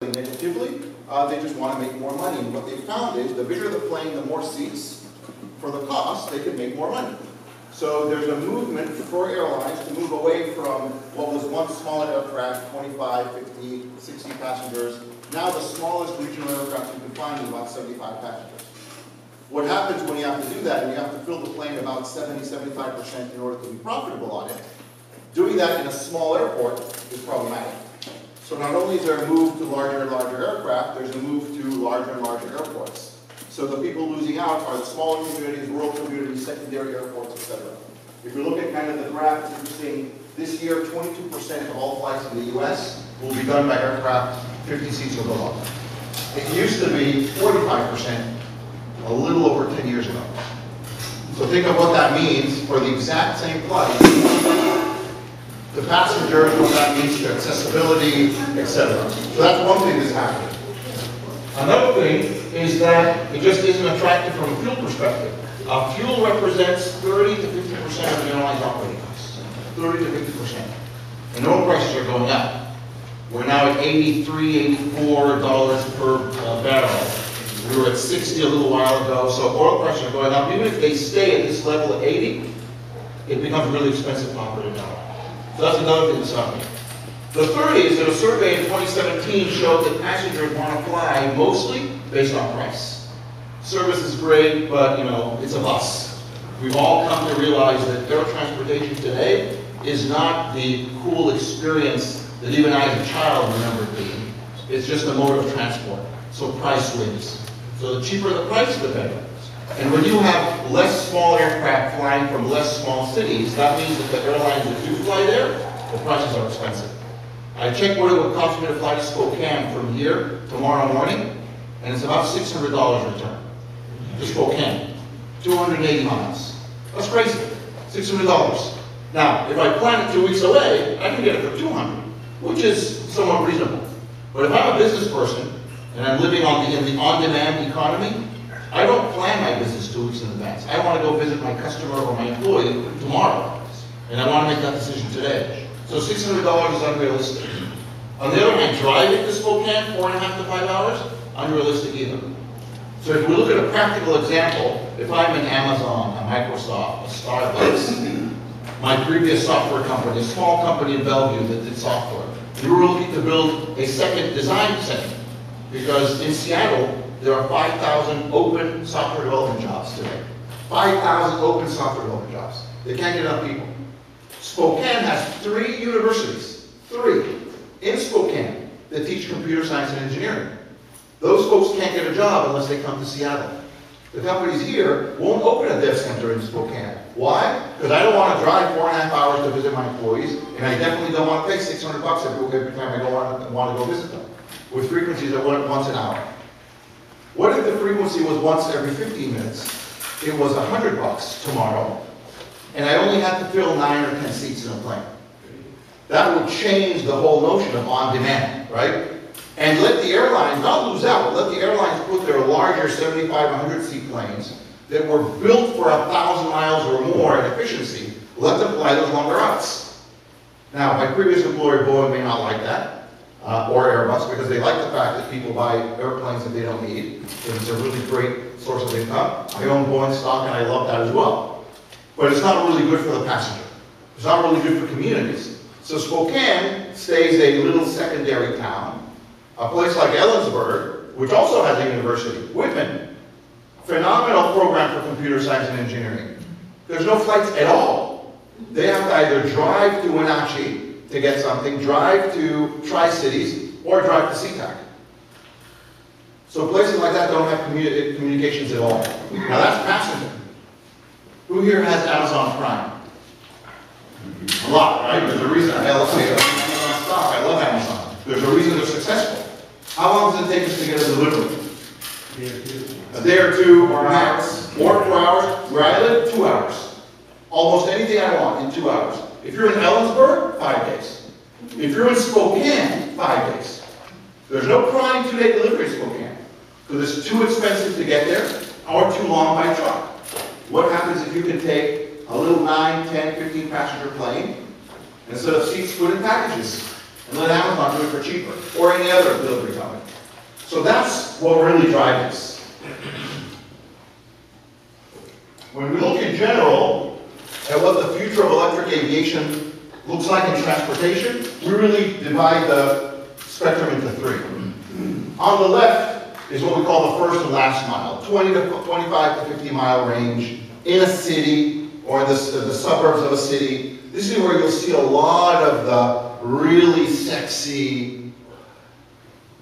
negatively. Uh, they just want to make more money. And what they found is the bigger the plane, the more seats. For the cost, they could make more money. So there's a movement for airlines to move away from what was once smaller aircraft, 25, 50, 60 passengers. Now the smallest regional aircraft you can find is about 75 passengers. What happens when you have to do that and you have to fill the plane about 70, 75% in order to be profitable on it, doing that in a small airport is problematic. So not only is there a move to larger and larger aircraft, there's a move to larger and larger airports. So the people losing out are the smaller communities, rural communities, secondary airports, etc. If you look at kind of the graph, it's interesting. This year, 22% of all flights in the U.S. will be done by aircraft 50 seats or below. It used to be 45% a little over 10 years ago. So think of what that means for the exact same flight the passengers, what that means to accessibility, etc. So that's one thing that's happening. Another thing is that it just isn't attractive from a fuel perspective. Uh, fuel represents 30 to 50 percent of the airline's operating costs. 30 to 50 percent. And oil prices are going up. We're now at 83, 84 dollars per uh, barrel. We were at 60 a little while ago, so oil prices are going up. Even if they stay at this level at 80, it becomes really expensive to operate an airline. That's another thing happening. The third is that a survey in 2017 showed that passengers want to fly mostly based on price. Service is great, but you know, it's a bus. We've all come to realize that air transportation today is not the cool experience that even I as a child remember being. It's just a mode of transport. So price wins. So the cheaper the price, the better. And when you have less small aircraft flying from less small cities, that means that the airlines that do fly there, the prices are expensive. I checked what it would cost me to fly to Spokane from here tomorrow morning, and it's about $600 return to Spokane. 280 miles. That's crazy. $600. Now, if I plan it two weeks away, I can get it for 200, which is somewhat reasonable. But if I'm a business person and I'm living on the, in the on-demand economy, I don't plan my business two weeks in advance. I want to go visit my customer or my employee tomorrow, and I want to make that decision today. So $600 is unrealistic. On the other hand, driving to Spokane, four and a half to five hours, unrealistic either. So if we look at a practical example, if I'm an Amazon, a Microsoft, a Starbucks, my previous software company, a small company in Bellevue that did software, we were looking to build a second design center because in Seattle, there are 5,000 open software development jobs today. 5,000 open software development jobs. They can't get enough people. Spokane has three universities, three, in Spokane that teach computer science and engineering. Those folks can't get a job unless they come to Seattle. The companies here won't open a dev center in Spokane. Why? Because I don't want to drive four and a half hours to visit my employees, and I definitely don't want to pay 600 bucks every time I go on, want to go visit them, with frequencies of once an hour. What if the frequency was once every 15 minutes? It was 100 bucks tomorrow, and I only had to fill 9 or 10 seats in a plane. That would change the whole notion of on-demand, right? And let the airlines, not lose out, let the airlines put their larger 75, 100 seat planes that were built for 1,000 miles or more in efficiency, let them fly those longer routes. Now, my previous employer, Boeing, may not like that uh, or Airbus because they like the fact that people buy airplanes that they don't need it's a really great source of income. I own Boeing stock and I love that as well. But it's not really good for the passenger. It's not really good for communities. So Spokane stays a little secondary town. A place like Ellensburg, which also has a university, Whitman, phenomenal program for computer science and engineering. There's no flights at all. They have to either drive to Wenatchee to get something, drive to Tri-Cities, or drive to SeaTac. So places like that don't have communi communications at all. Now that's passenger. Who here has Amazon Prime? A lot, right? There's a reason I love Amazon stock. I love Amazon. There's a reason they're successful. How long does it take us to get a delivery? A day or two, or max, or four hours. Where I live, two hours. Almost anything I want in two hours. If you're in Ellensburg, five days. If you're in Spokane, five days. There's no prime two-day delivery in Spokane because it's too expensive to get there or too long by truck. What happens if you can take a little 9, 10, 15 passenger plane instead of seats put in packages? and let Amazon do it for cheaper, or any other delivery company. So that's what really drives this. When we look in general at what the future of electric aviation looks like in transportation, we really divide the spectrum into three. On the left is what we call the first and last mile, 20 to 25 to 50 mile range in a city or the, the suburbs of a city. This is where you'll see a lot of the really sexy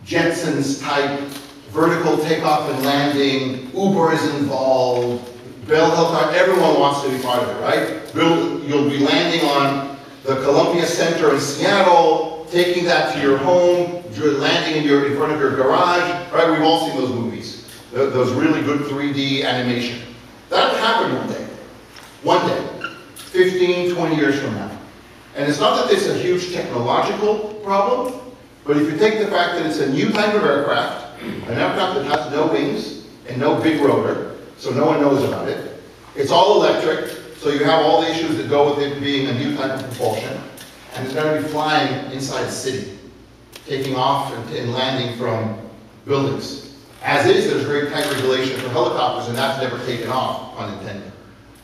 Jetsons type vertical takeoff and landing. Uber is involved. Bell Helicopter, everyone wants to be part of it, right? You'll be landing on the Columbia Center in Seattle, taking that to your home, landing in, your, in front of your garage, right? We've all seen those movies, those really good 3D animation. That'll happen one day. One day. 15, 20 years from now. And it's not that it's a huge technological problem, but if you take the fact that it's a new type of aircraft, an aircraft that has no wings and no big rotor, so no one knows about it. It's all electric, so you have all the issues that go with it being a new type of propulsion. And it's going to be flying inside a city, taking off and, and landing from buildings. As is, there's very tight regulation for helicopters, and that's never taken off, pun intended,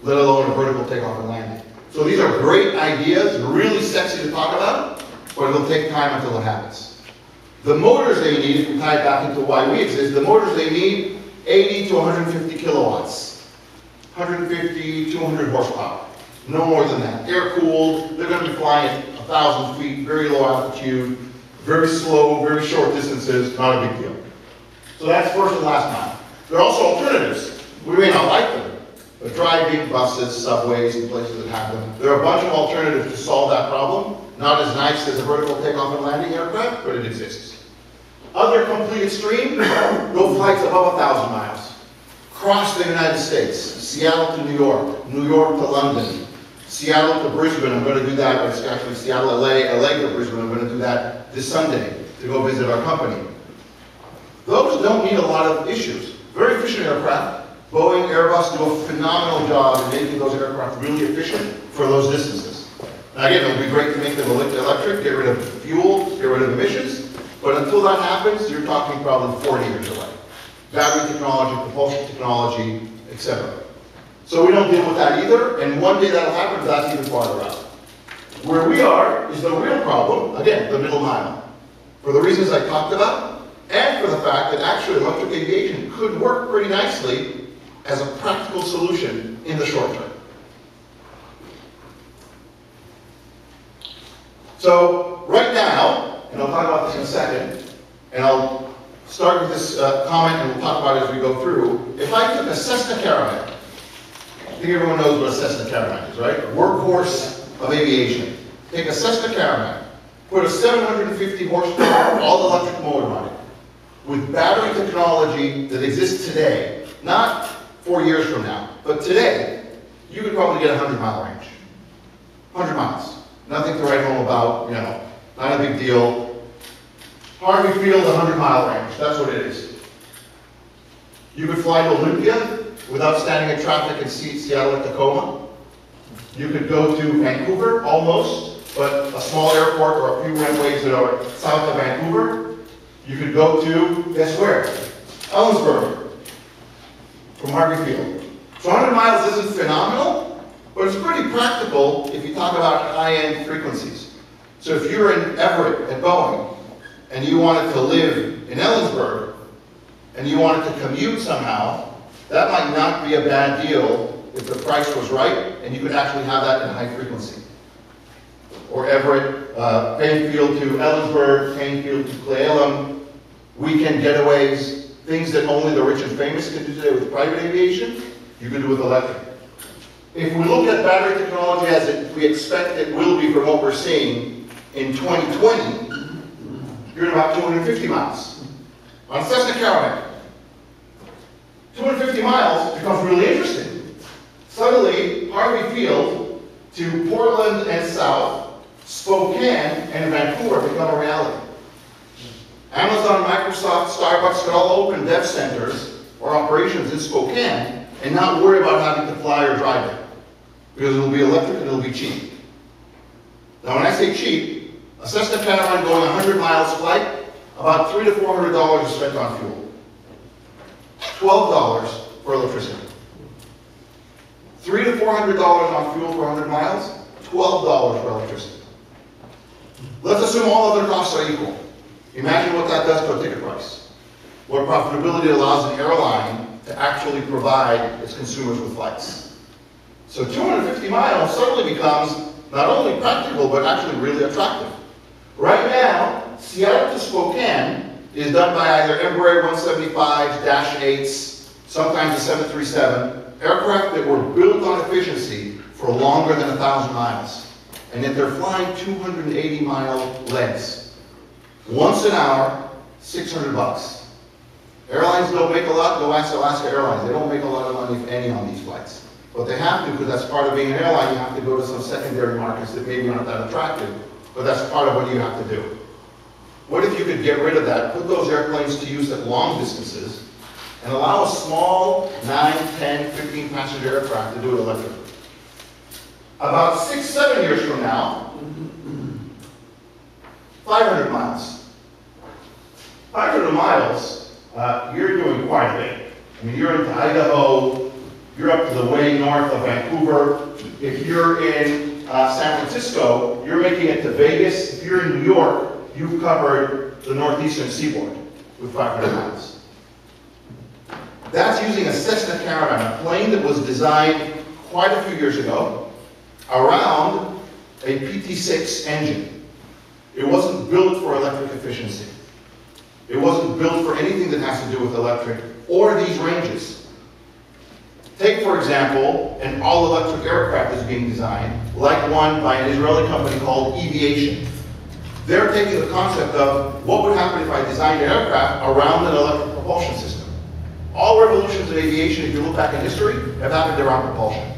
let alone a vertical takeoff and landing. So these are great ideas, really sexy to talk about, but it'll take time until it happens. The motors they need, if we tie it back into why we exist, the motors they need 80 to 150 kilowatts. 150, 200 horsepower. No more than that. Air cooled, they're going to be flying at 1,000 feet, very low altitude, very slow, very short distances, not a big deal. So that's first and last mile. There are also alternatives. We may not like them, but driving, buses, subways, and places that have them. There are a bunch of alternatives to solve that problem. Not as nice as a vertical takeoff and landing aircraft, but it exists. Other completed stream, go flights above 1,000 miles. Cross the United States, Seattle to New York, New York to London, Seattle to Brisbane, I'm going to do that, it's actually Seattle, LA, LA to Brisbane, I'm going to do that this Sunday to go visit our company. Those don't need a lot of issues. Very efficient aircraft. Boeing, Airbus do a phenomenal job in making those aircraft really efficient for those distances. Now again, it would be great to make them electric, get rid of fuel, get rid of emissions, but until that happens, you're talking probably 40 years away. Battery technology, propulsion technology, etc. So we don't deal with that either, and one day that'll happen, but that's even farther out. Where we are is the real problem, again, the middle mile. For the reasons I talked about, and for the fact that actually electric aviation could work pretty nicely as a practical solution in the short term. So right now, and I'll talk about this in a second, and I'll start with this uh, comment and we'll talk about it as we go through. If I took a Cessna Caravan, I think everyone knows what a Cessna Caravan is, right? Workhorse of aviation. Take a Cessna Caravan, put a 750 horsepower all-electric motor on it, with battery technology that exists today, not four years from now, but today, you could probably get a 100 mile range. 100 miles. Nothing to write home about, you know, not a big deal. Harvey Field, 100 mile range. That's what it is. You could fly to Olympia without standing in traffic and see Seattle at Tacoma. You could go to Vancouver, almost, but a small airport or a few runways that are south of Vancouver. You could go to, guess where? Ellensburg, from Harvey Field. So 100 miles isn't phenomenal, but it's pretty practical if you talk about high-end frequencies. So if you're in Everett at Boeing and you wanted to live in Ellensburg and you wanted to commute somehow, that might not be a bad deal if the price was right and you could actually have that in high frequency. Or Everett, uh, Paine-Field to Ellensburg, Paine-Field to Cle Elum, weekend getaways, things that only the rich and famous can do today with private aviation, you can do with electric. If we look at battery technology as it, we expect it will be from what we're seeing, in 2020, you're at about 250 miles on Cessna Caravan. 250 miles becomes really interesting. Suddenly, Harvey Field to Portland and south, Spokane and Vancouver become a reality. Amazon, Microsoft, Starbucks can all open dev centers or operations in Spokane and not worry about having to fly or drive it. Because it'll be electric and it'll be cheap. Now when I say cheap, A Cessna Caravan going 100 miles flight, about three to four hundred dollars is spent on fuel. Twelve dollars for electricity. Three to four hundred dollars on fuel for 100 miles, twelve dollars for electricity. Let's assume all other costs are equal. Imagine what that does to a ticket price. What profitability allows an airline to actually provide its consumers with flights. So 250 miles suddenly becomes not only practical, but actually really attractive. Right now, Seattle to Spokane is done by either Embraer 175-8s, sometimes a 737, aircraft that were built on efficiency for longer than 1,000 miles. And yet they're flying 280 mile legs. Once an hour, 600 bucks. Airlines don't make a lot, go ask Alaska Airlines. They don't make a lot of money, if any, on these flights. But they have to, because that's part of being an airline. You have to go to some secondary markets that maybe aren't that attractive, but that's part of what you have to do. What if you could get rid of that, put those airplanes to use at long distances, and allow a small 9, 10, 15 passenger aircraft to do it electrically? About six, seven years from now, 500 miles. 500 miles, uh, you're doing quite a bit. I mean, you're into Idaho, you're up to the way north of Vancouver. If you're in uh, San Francisco, you're making it to Vegas. If you're in New York, you've covered the northeastern seaboard with 500 miles. That's using a Cessna Caravan, a plane that was designed quite a few years ago around a PT6 engine. It wasn't built for electric efficiency. It wasn't built for anything that has to do with electric or these ranges. Take, for example, an all-electric aircraft is being designed, like one by an Israeli company called Eviation. They're taking the concept of what would happen if I designed an aircraft around an electric propulsion system. All revolutions in aviation, if you look back in history, have happened around propulsion.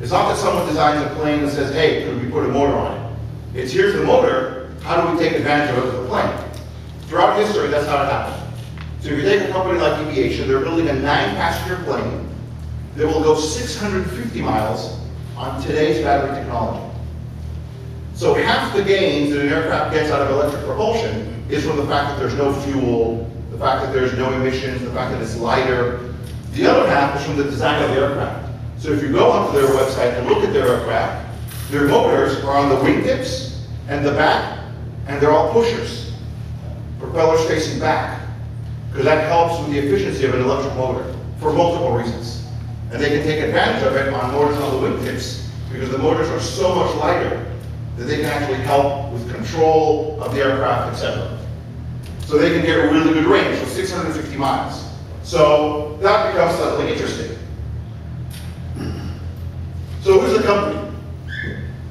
It's not that someone designs a plane and says, hey, could we put a motor on it? It's here's the motor, how do we take advantage of it with the plane? Throughout history, that's how it happened. So if you take a company like Eviation, they're building a nine-passenger plane that will go 650 miles on today's battery technology. So half the gains that an aircraft gets out of electric propulsion is from the fact that there's no fuel, the fact that there's no emissions, the fact that it's lighter. The other half is from the design of the aircraft. So if you go onto their website and look at their aircraft, their motors are on the wingtips and the back, and they're all pushers. Propellers facing back. Because that helps with the efficiency of an electric motor for multiple reasons. And they can take advantage of it on motors on the wingtips because the motors are so much lighter that they can actually help with control of the aircraft, etc. So they can get a really good range, so 650 miles. So that becomes suddenly interesting. So who's the company?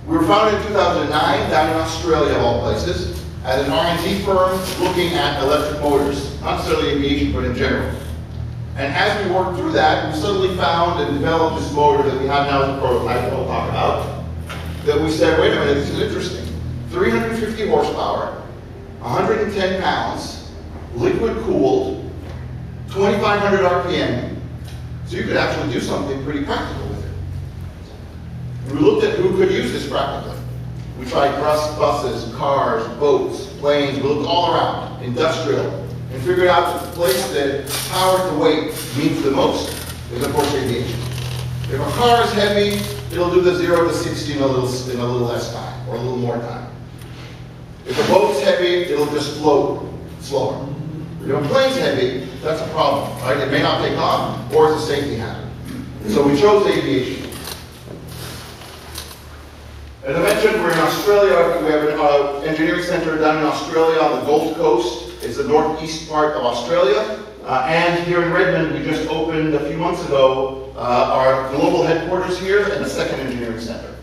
We were founded in 2009 down in Australia, of all places, as an R&D firm looking at electric motors, not necessarily aviation, but in general. And as we worked through that, we suddenly found and developed this motor that we have now as a prototype that we'll talk about, that we said, wait a minute, this is interesting. 350 horsepower, 110 pounds, liquid cooled, 2,500 RPM, so you could actually do something pretty practical with it. We looked at who could use this practically. We tried bus, buses, cars, boats, planes, we looked all around, industrial, and figured out the place that power to weight means the most is of course aviation. If a car is heavy, it'll do the zero to 60 in a little, in a little less time, or a little more time. If a boat's heavy, it'll just float slower. If a plane's heavy, that's a problem, right? It may not take off, or it's a safety hazard. So we chose aviation. As I mentioned, we're in Australia. We have an uh, engineering center down in Australia on the Gold Coast. It's the northeast part of Australia. Uh, and here in Redmond, we just opened a few months ago uh, our global headquarters here and the second engineering center.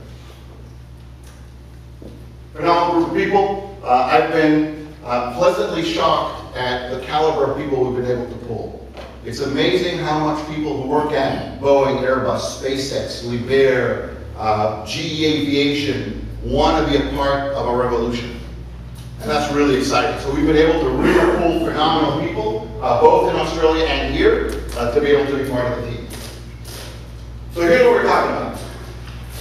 Phenomenal group of people. Uh, I've been uh, pleasantly shocked at the caliber of people we've been able to pull. It's amazing how much people who work at Boeing, Airbus, SpaceX, Liebherr, uh, GE Aviation want to be a part of a revolution. And that's really exciting. So we've been able to really pull phenomenal people, uh, both in Australia and here, uh, to be able to be part of the team. So here's what we're talking about.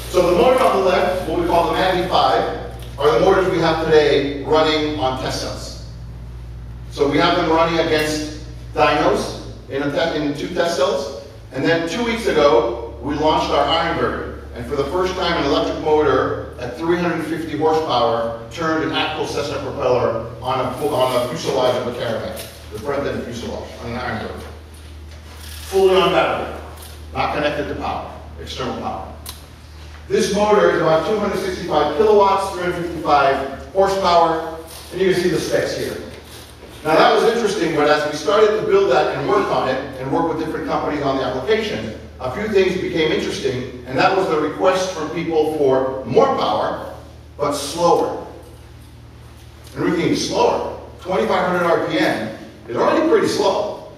So the motor on the left, what we call the Magni 5, are the motors we have today running on test cells. So we have them running against dynos in, in two test cells. And then two weeks ago, we launched our Ironbird. And for the first time, an electric motor at 350 horsepower turned an actual Cessna propeller on a, on a fuselage of a caravan, the front end fuselage on an Ironbird. Fully on battery, not connected to power, external power. This motor is about 265 kilowatts, 355 horsepower, and you can see the specs here. Now that was interesting, but as we started to build that and work on it, and work with different companies on the application, a few things became interesting, and that was the request from people for more power, but slower. And we're thinking slower. 2,500 RPM is already pretty slow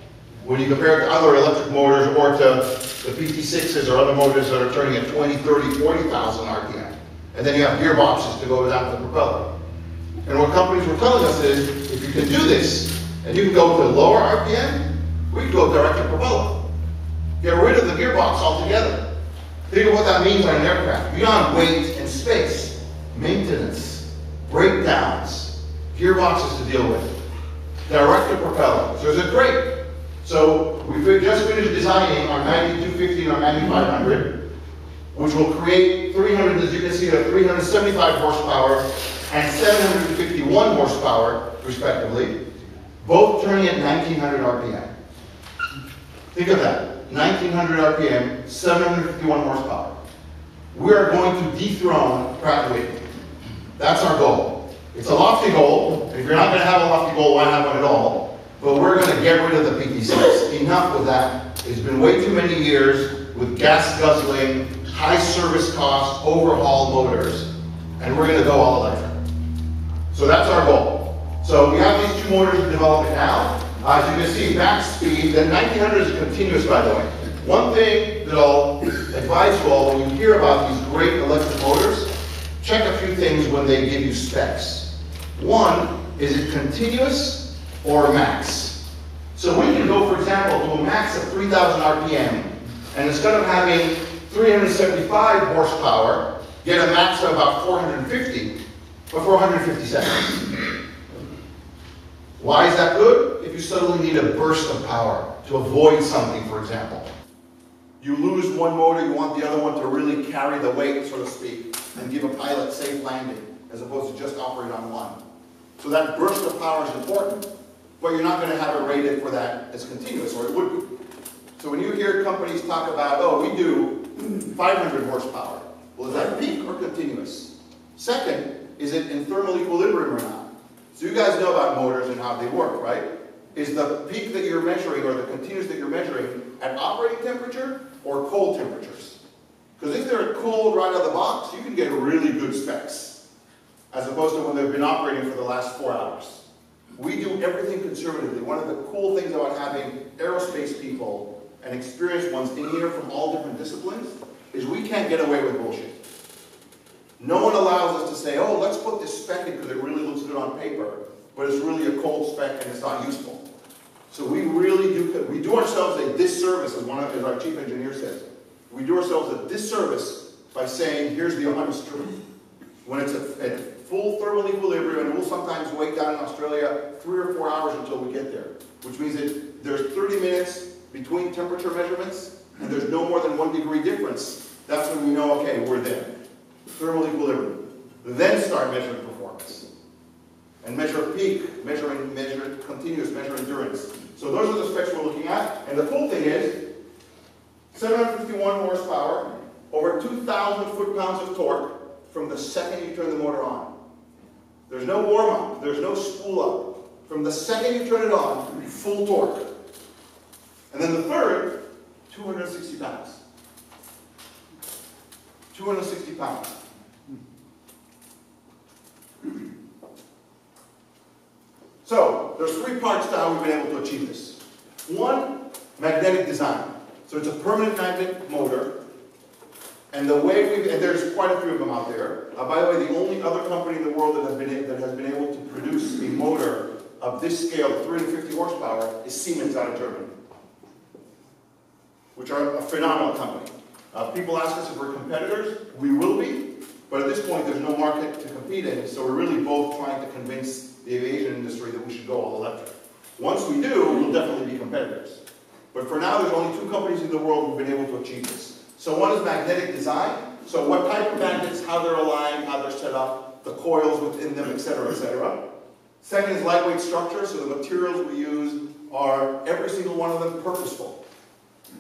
when you compare it to other electric motors or to the PT6s or other motors that are turning at 20, 30, 40,000 RPM. And then you have gearboxes to go to the propeller. And what companies were telling us is, if you can do this, and you can go to lower RPM, we can go direct to propeller. Get rid of the gearbox altogether. Think of what that means on an aircraft. Beyond weight and space, maintenance, breakdowns, gearboxes to deal with, direct to propeller. So is it great? So we just finished designing our Magni 250 and our Magni 500, which will create 300, as you can see, 375 horsepower and 751 horsepower, respectively, both turning at 1900 RPM. Think of that. 1900 RPM, 751 horsepower. We are going to dethrone Pratt & Whitney. That's our goal. It's a lofty goal. If you're not going to have a lofty goal, why have one at all? but we're going to get rid of the PT6. Enough with that. It's been way too many years with gas guzzling, high service cost, overhaul motors, and we're going to go all electric. So that's our goal. So we have these two motors in development now. As you can see, max speed, the 1900 is continuous by the way. One thing that I'll advise you all when you hear about these great electric motors, check a few things when they give you specs. One, is it continuous or max. So we can go, for example, to a max of 3,000 RPM, and instead of having 375 horsepower, get a max of about 450, but 450 seconds. Why is that good? If you suddenly need a burst of power to avoid something, for example. You lose one motor, you want the other one to really carry the weight, so to speak, and give a pilot safe landing, as opposed to just operate on one. So that burst of power is important but you're not going to have it rated for that as continuous, or it would be. So when you hear companies talk about, oh, we do 500 horsepower, well, is that peak or continuous? Second, is it in thermal equilibrium or not? So you guys know about motors and how they work, right? Is the peak that you're measuring or the continuous that you're measuring at operating temperature or cold temperatures? Because if they're cold right out of the box, you can get really good specs, as opposed to when they've been operating for the last four hours. We do everything conservatively. One of the cool things about having aerospace people and experienced ones in here from all different disciplines is we can't get away with bullshit. No one allows us to say, oh, let's put this spec in because it really looks good on paper, but it's really a cold spec and it's not useful. So we really do, we do ourselves a disservice, as, one of, as our chief engineer says. We do ourselves a disservice by saying, here's the honest truth. When it's a, a full thermal equilibrium, and we'll sometimes wait down in Australia three or four hours until we get there, which means that there's 30 minutes between temperature measurements, and there's no more than one degree difference. That's when we know, okay, we're there. Thermal equilibrium. Then start measuring performance. And measure peak, measuring, measure continuous, measure endurance. So those are the specs we're looking at. And the cool thing is, 751 horsepower, over 2,000 foot-pounds of torque from the second you turn the motor on. There's no warm up. There's no spool up. From the second you turn it on, full torque. And then the third, 260 pounds. 260 pounds. So, there's three parts to how we've been able to achieve this. One, magnetic design. So it's a permanent magnet motor and the way we, and there's quite a few of them out there. Uh, by the way, the only other company in the world that has been that has been able to produce a motor of this scale, 350 horsepower, is Siemens out of Germany, which are a phenomenal company. Uh, people ask us if we're competitors. We will be, But at this point, there's no market to compete in, so we're really both trying to convince the aviation industry that we should go all electric. Once we do, we'll definitely be competitors. But for now, there's only two companies in the world who've been able to achieve this. So one is magnetic design, so what type of magnets, how they're aligned, how they're set up, the coils within them, et cetera, et cetera. Second is lightweight structure, so the materials we use are, every single one of them, purposeful.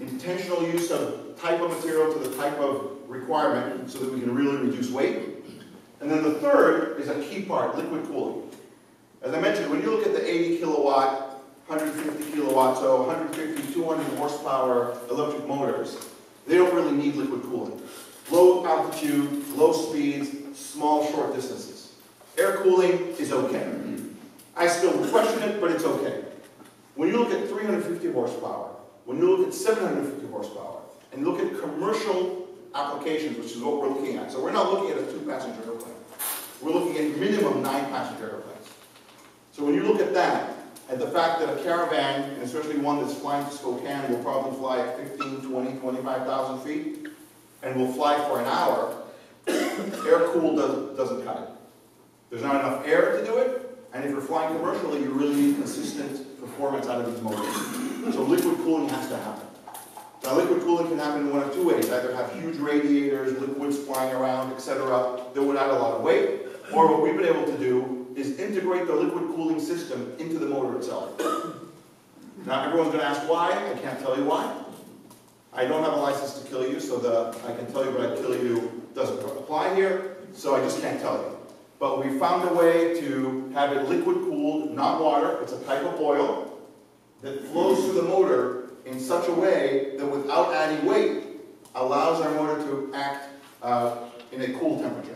Intentional use of type of material to the type of requirement so that we can really reduce weight. And then the third is a key part, liquid cooling. As I mentioned, when you look at the 80 kilowatt, 150 kilowatt, so 150, 200 horsepower electric motors, they don't really need liquid cooling. Low altitude, low speeds, small, short distances. Air cooling is okay. I still question it, but it's okay. When you look at 350 horsepower, when you look at 750 horsepower, and look at commercial applications, which is what we're looking at. So we're not looking at a two-passenger airplane. We're looking at minimum nine-passenger airplanes. So when you look at that, at the fact that a caravan, and especially one that's flying to Spokane, will probably fly at 15, 20, 25,000 feet, and will fly for an hour, air-cooled doesn't, doesn't cut it. There's not enough air to do it, and if you're flying commercially, you really need consistent performance out of these motors. So liquid cooling has to happen. Now liquid cooling can happen in one of two ways. Either have huge radiators, liquids flying around, etc. that would add a lot of weight, or what we've been able to do is integrate the liquid cooling system into the motor itself. Now everyone's going to ask why. I can't tell you why. I don't have a license to kill you, so the I can tell you what I kill you doesn't apply here, so I just can't tell you. But we found a way to have it liquid cooled, not water. It's a type of oil that flows through the motor in such a way that without adding weight, allows our motor to act uh, in a cool temperature.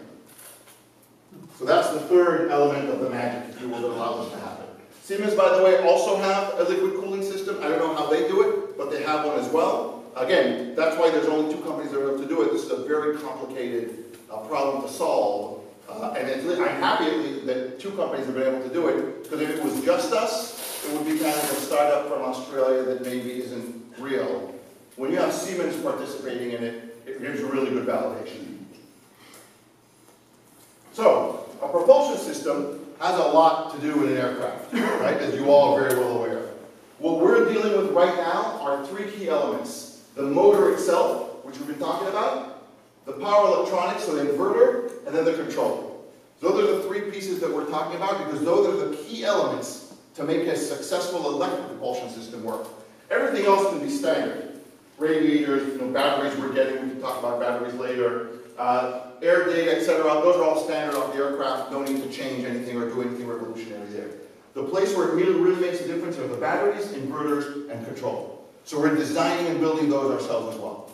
So that's the third element of the magic, if you will, that allows this to happen. Siemens, by the way, also have a liquid cooling system. I don't know how they do it, but they have one as well. Again, that's why there's only two companies that are able to do it. This is a very complicated uh, problem to solve. Uh, and I'm happy that two companies have been able to do it, because if it was just us, it would be kind of a startup from Australia that maybe isn't real. When you have Siemens participating in it, it gives really good validation. So, a propulsion system has a lot to do with an aircraft, right, as you all are very well aware. What we're dealing with right now are three key elements. The motor itself, which we've been talking about, the power electronics, so the inverter, and then the controller. Those are the three pieces that we're talking about because those are the key elements to make a successful electric propulsion system work. Everything else can be standard. Radiators, you know, batteries we're getting, we can talk about batteries later. Uh, air data, etc. Those are all standard off the aircraft. No need to change anything or do anything revolutionary there. The place where it really, really makes a difference are the batteries, inverters, and control. So we're designing and building those ourselves as well.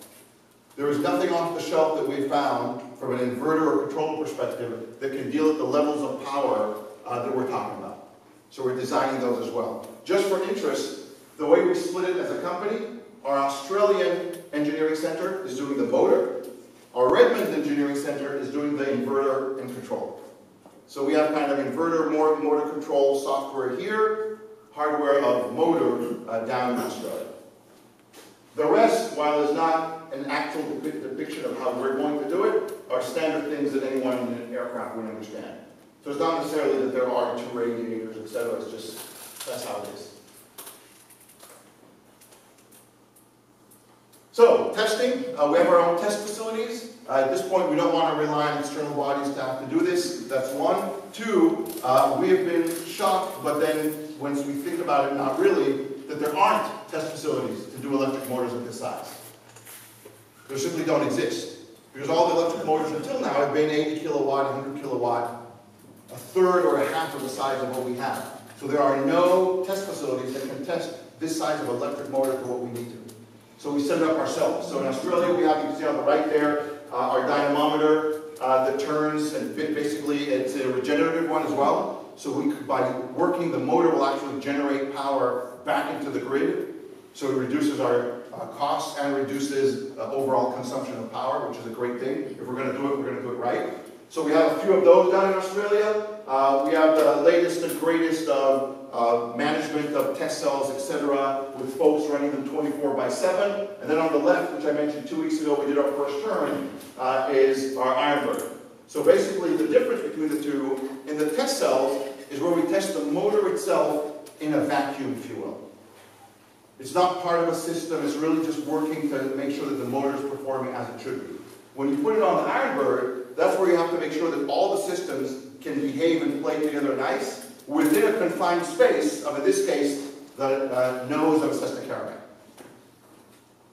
There is nothing off the shelf that we found from an inverter or control perspective that can deal with the levels of power uh, that we're talking about. So we're designing those as well. Just for interest, the way we split it as a company, our Australian engineering center is doing the motor, our Redmond engineering center is doing the inverter and control. So we have kind of inverter, motor control software here, hardware of motor uh, down in. The rest, while it's not an actual depiction of how we're going to do it, are standard things that anyone in an aircraft would understand. So it's not necessarily that there are two radiators, etc. It's just, that's how it is. So, testing. Uh, we have our own test facilities. Uh, at this point, we don't want to rely on external bodies to have to do this. That's one. Two, uh, we have been shocked, but then once we think about it, not really, that there aren't test facilities to do electric motors of this size. There simply don't exist. Because all the electric motors until now have been 80 kilowatt, 100 kilowatt, a third or a half of the size of what we have. So there are no test facilities that can test this size of electric motor for what we need to. So we set it up ourselves. So in Australia, we have, you can see on the right there, uh, our dynamometer uh, that turns, and basically it's a regenerative one as well. So we could, by working, the motor will actually generate power back into the grid. So it reduces our uh, costs and reduces uh, overall consumption of power, which is a great thing. If we're going to do it, we're going to do it right. So we have a few of those down in Australia. Uh, we have the latest and greatest of uh, management of test cells, etc., with folks running them 24 by 7. And then on the left, which I mentioned two weeks ago, we did our first turn, uh, is our Ironbird. So basically, the difference between the two, in the test cells, is where we test the motor itself in a vacuum, if you will. It's not part of a system, it's really just working to make sure that the motor is performing as it should be. When you put it on the Ironbird, that's where you have to make sure that all the systems can behave and play together nice within a confined space of, in this case, the uh, nose of a Cessna Caravan.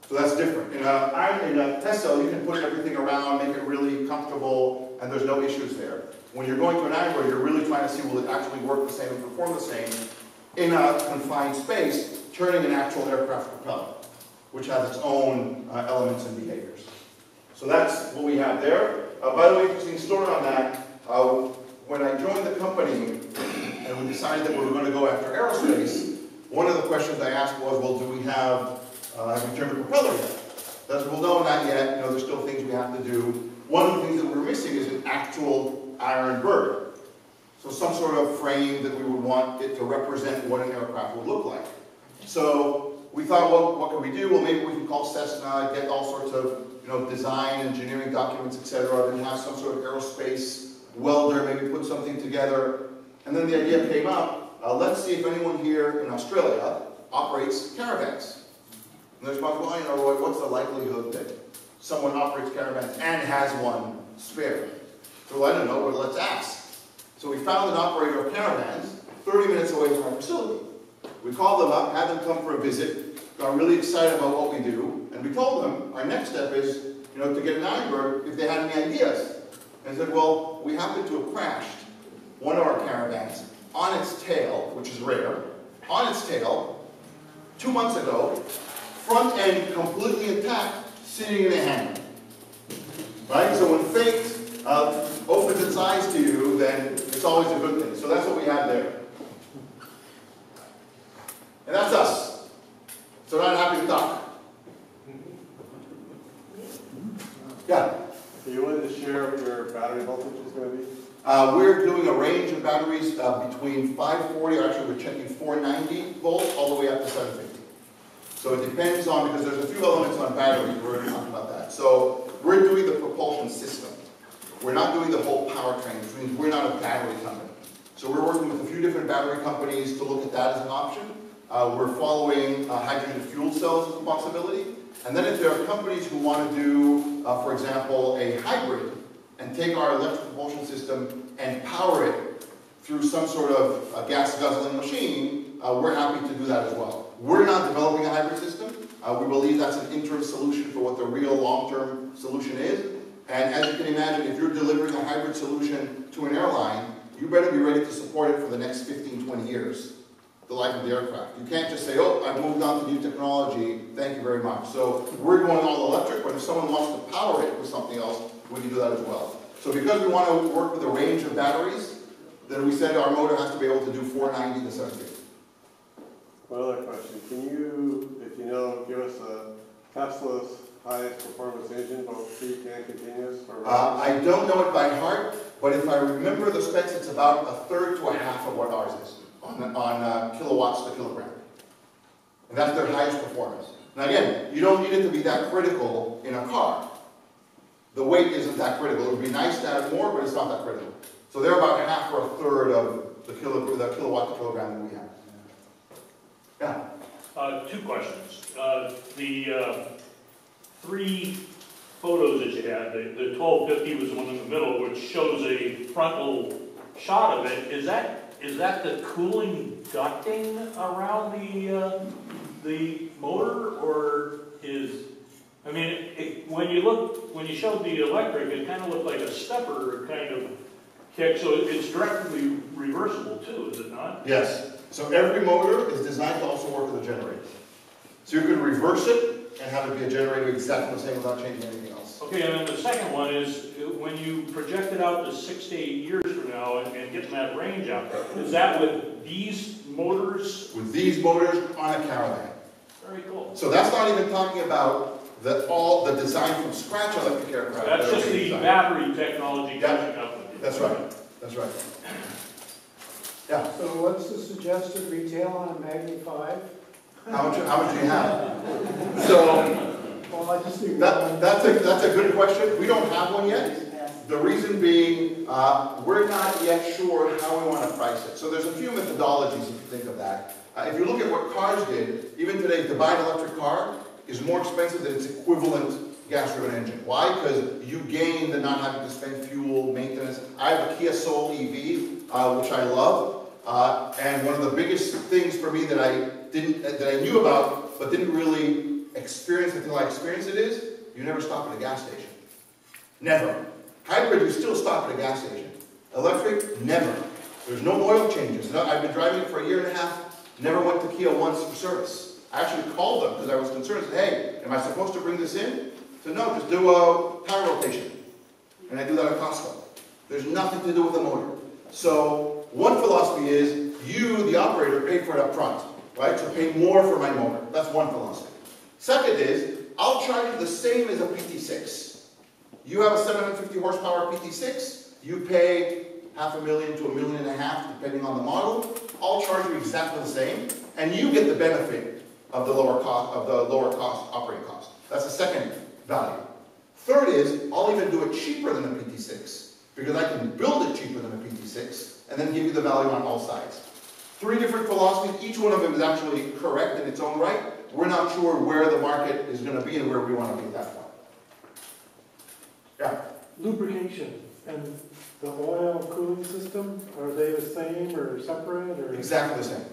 So that's different. In a, in a cell, you can put everything around, make it really comfortable, and there's no issues there. When you're going to an Ironbird, you're really trying to see will it actually work the same and perform the same in a confined space, turning an actual aircraft propeller, which has its own uh, elements and behaviors. So that's what we have there. Uh, by the way, interesting story on that. Uh, when I joined the company and we decided that we were going to go after aerospace, one of the questions I asked was, well, do we have, uh, have we propeller yet? That's, well, no, not yet. Know, there's still things we have to do. One of the things that we're missing is an actual iron bird. So some sort of frame that we would want it to represent what an aircraft would look like. So we thought, well, what can we do? Well, maybe we can call Cessna, get all sorts of, you know, design, engineering documents, et cetera, then have some sort of aerospace welder, maybe put something together. And then the idea came up, uh, let's see if anyone here in Australia operates caravans. And there's my well, you know, Roei, what's the likelihood that someone operates caravans and has one spare? So well, I don't know, but let's ask. So we found an operator of caravans 30 minutes away from our facility. We called them up, had them come for a visit, got really excited about what we do, and we told them our next step is, you know, to get an Ironbird if they had any ideas. And said, well, we happen to have crashed one of our caravans on its tail, which is rare, on its tail, two months ago, front end completely intact, sitting in a hangar. Right? So when fate uh, opens its eyes to you, then it's always a good thing. So that's what we have there. And that's us. So not happy to talk. Yeah. Are you willing to share what your battery voltage is going to be? Uh, we're doing a range of batteries uh, between 540, or actually we're checking 490 volts, all the way up to 750. So it depends on, because there's a few elements on batteries, we're going to talk about that. So we're doing the propulsion system. We're not doing the whole powertrain, which means we're not a battery company. So we're working with a few different battery companies to look at that as an option. Uh, we're following uh, hydrogen fuel cells as a possibility. And then if there are companies who want to do, uh, for example, a hybrid and take our electric propulsion system and power it through some sort of uh, gas guzzling machine, uh, we're happy to do that as well. We're not developing a hybrid system. Uh, we believe that's an interim solution for what the real long-term solution is. And as you can imagine, if you're delivering a hybrid solution to an airline, you better be ready to support it for the next 15, 20 years, the life of the aircraft. You can't just say, oh, I've moved on to new technology, thank you very much. So we're going all electric, but if someone wants to power it with something else, we can do that as well. So because we want to work with a range of batteries, then we said our motor has to be able to do 490 to 750. One other question, can you, if you know, give us a Tesla's highest performance engine, both peak and continuous? for Uh, I don't know it by heart, but if I remember the specs, it's about a third to a half of what ours is on, on uh, kilowatts to kilogram. And that's their highest performance. Now again, you don't need it to be that critical in a car. The weight isn't that critical. It would be nice to have more, but it's not that critical. So they're about half or a third of the, kilo, the kilowatt to kilogram that we have. Yeah. Uh, two questions. Uh, the, uh, three photos that you had, the, the twelve fifty was the one in the middle, which shows a frontal shot of it. Is that, is that the cooling ducting around the, uh, the motor, or is, I mean, it, it- when you look, when you showed the electric, it kind of looked like a stepper kind of kick, so it's directly reversible too, is it not? Yes. So every motor is designed to also work with a generator. So you could reverse it and have it be a generator exactly the same without changing anything. Okay, and then the second one is, when you project it out to six to eight years from now and, and getting that range out, is that with these motors? With these motors on a caravan. Very cool. So that's not even talking about the, all, the design from scratch on electric aircraft. That's that just the designed. battery technology Yeah, catching up with you. That's right, that's right. Yeah, So what's the suggested retail on a Magni 5? how much, how much do you have? So, Well, I just think. that, that's a, that's a good question. We don't have one yet. the reason being, uh, we're not yet sure how we want to price it. So there's a few methodologies if you think of that. Uh, if you look at what cars did, even today, to buy an electric car is more expensive than its equivalent gas-driven engine. Why? Because you gain the not having to spend fuel, maintenance. I have a Kia Soul EV, uh, which I love, uh, and one of the biggest things for me that I didn't, that I knew about, but didn't really experience until I experience it is, you never stop at a gas station. Never. Hybrid, you still stop at a gas station. Electric, never. There's no oil changes. I've been driving it for a year and a half, never went to Kia once for service. I actually called them because I was concerned, said, hey, am I supposed to bring this in? Said, no, just do a tire rotation. And I do that at Costco. There's nothing to do with the motor. So one philosophy is you, the operator, pay for it up front, right? So pay more for my motor. That's one philosophy. Second is, I'll charge you the same as a PT6. You have a 750 horsepower PT6, you pay half a million to a million and a half, depending on the model. I'll charge you exactly the same, and you get the benefit of the lower cost of the lower cost operating cost. That's the second value. Third is, I'll even do it cheaper than a PT6, because I can build it cheaper than a PT6, and then give you the value on all sides. Three different philosophies, each one of them is actually correct in its own right. We're not sure where the market is going to be and where we want to be at that point. Yeah. Lubrication and the oil cooling system, are they the same or separate or? Exactly the same.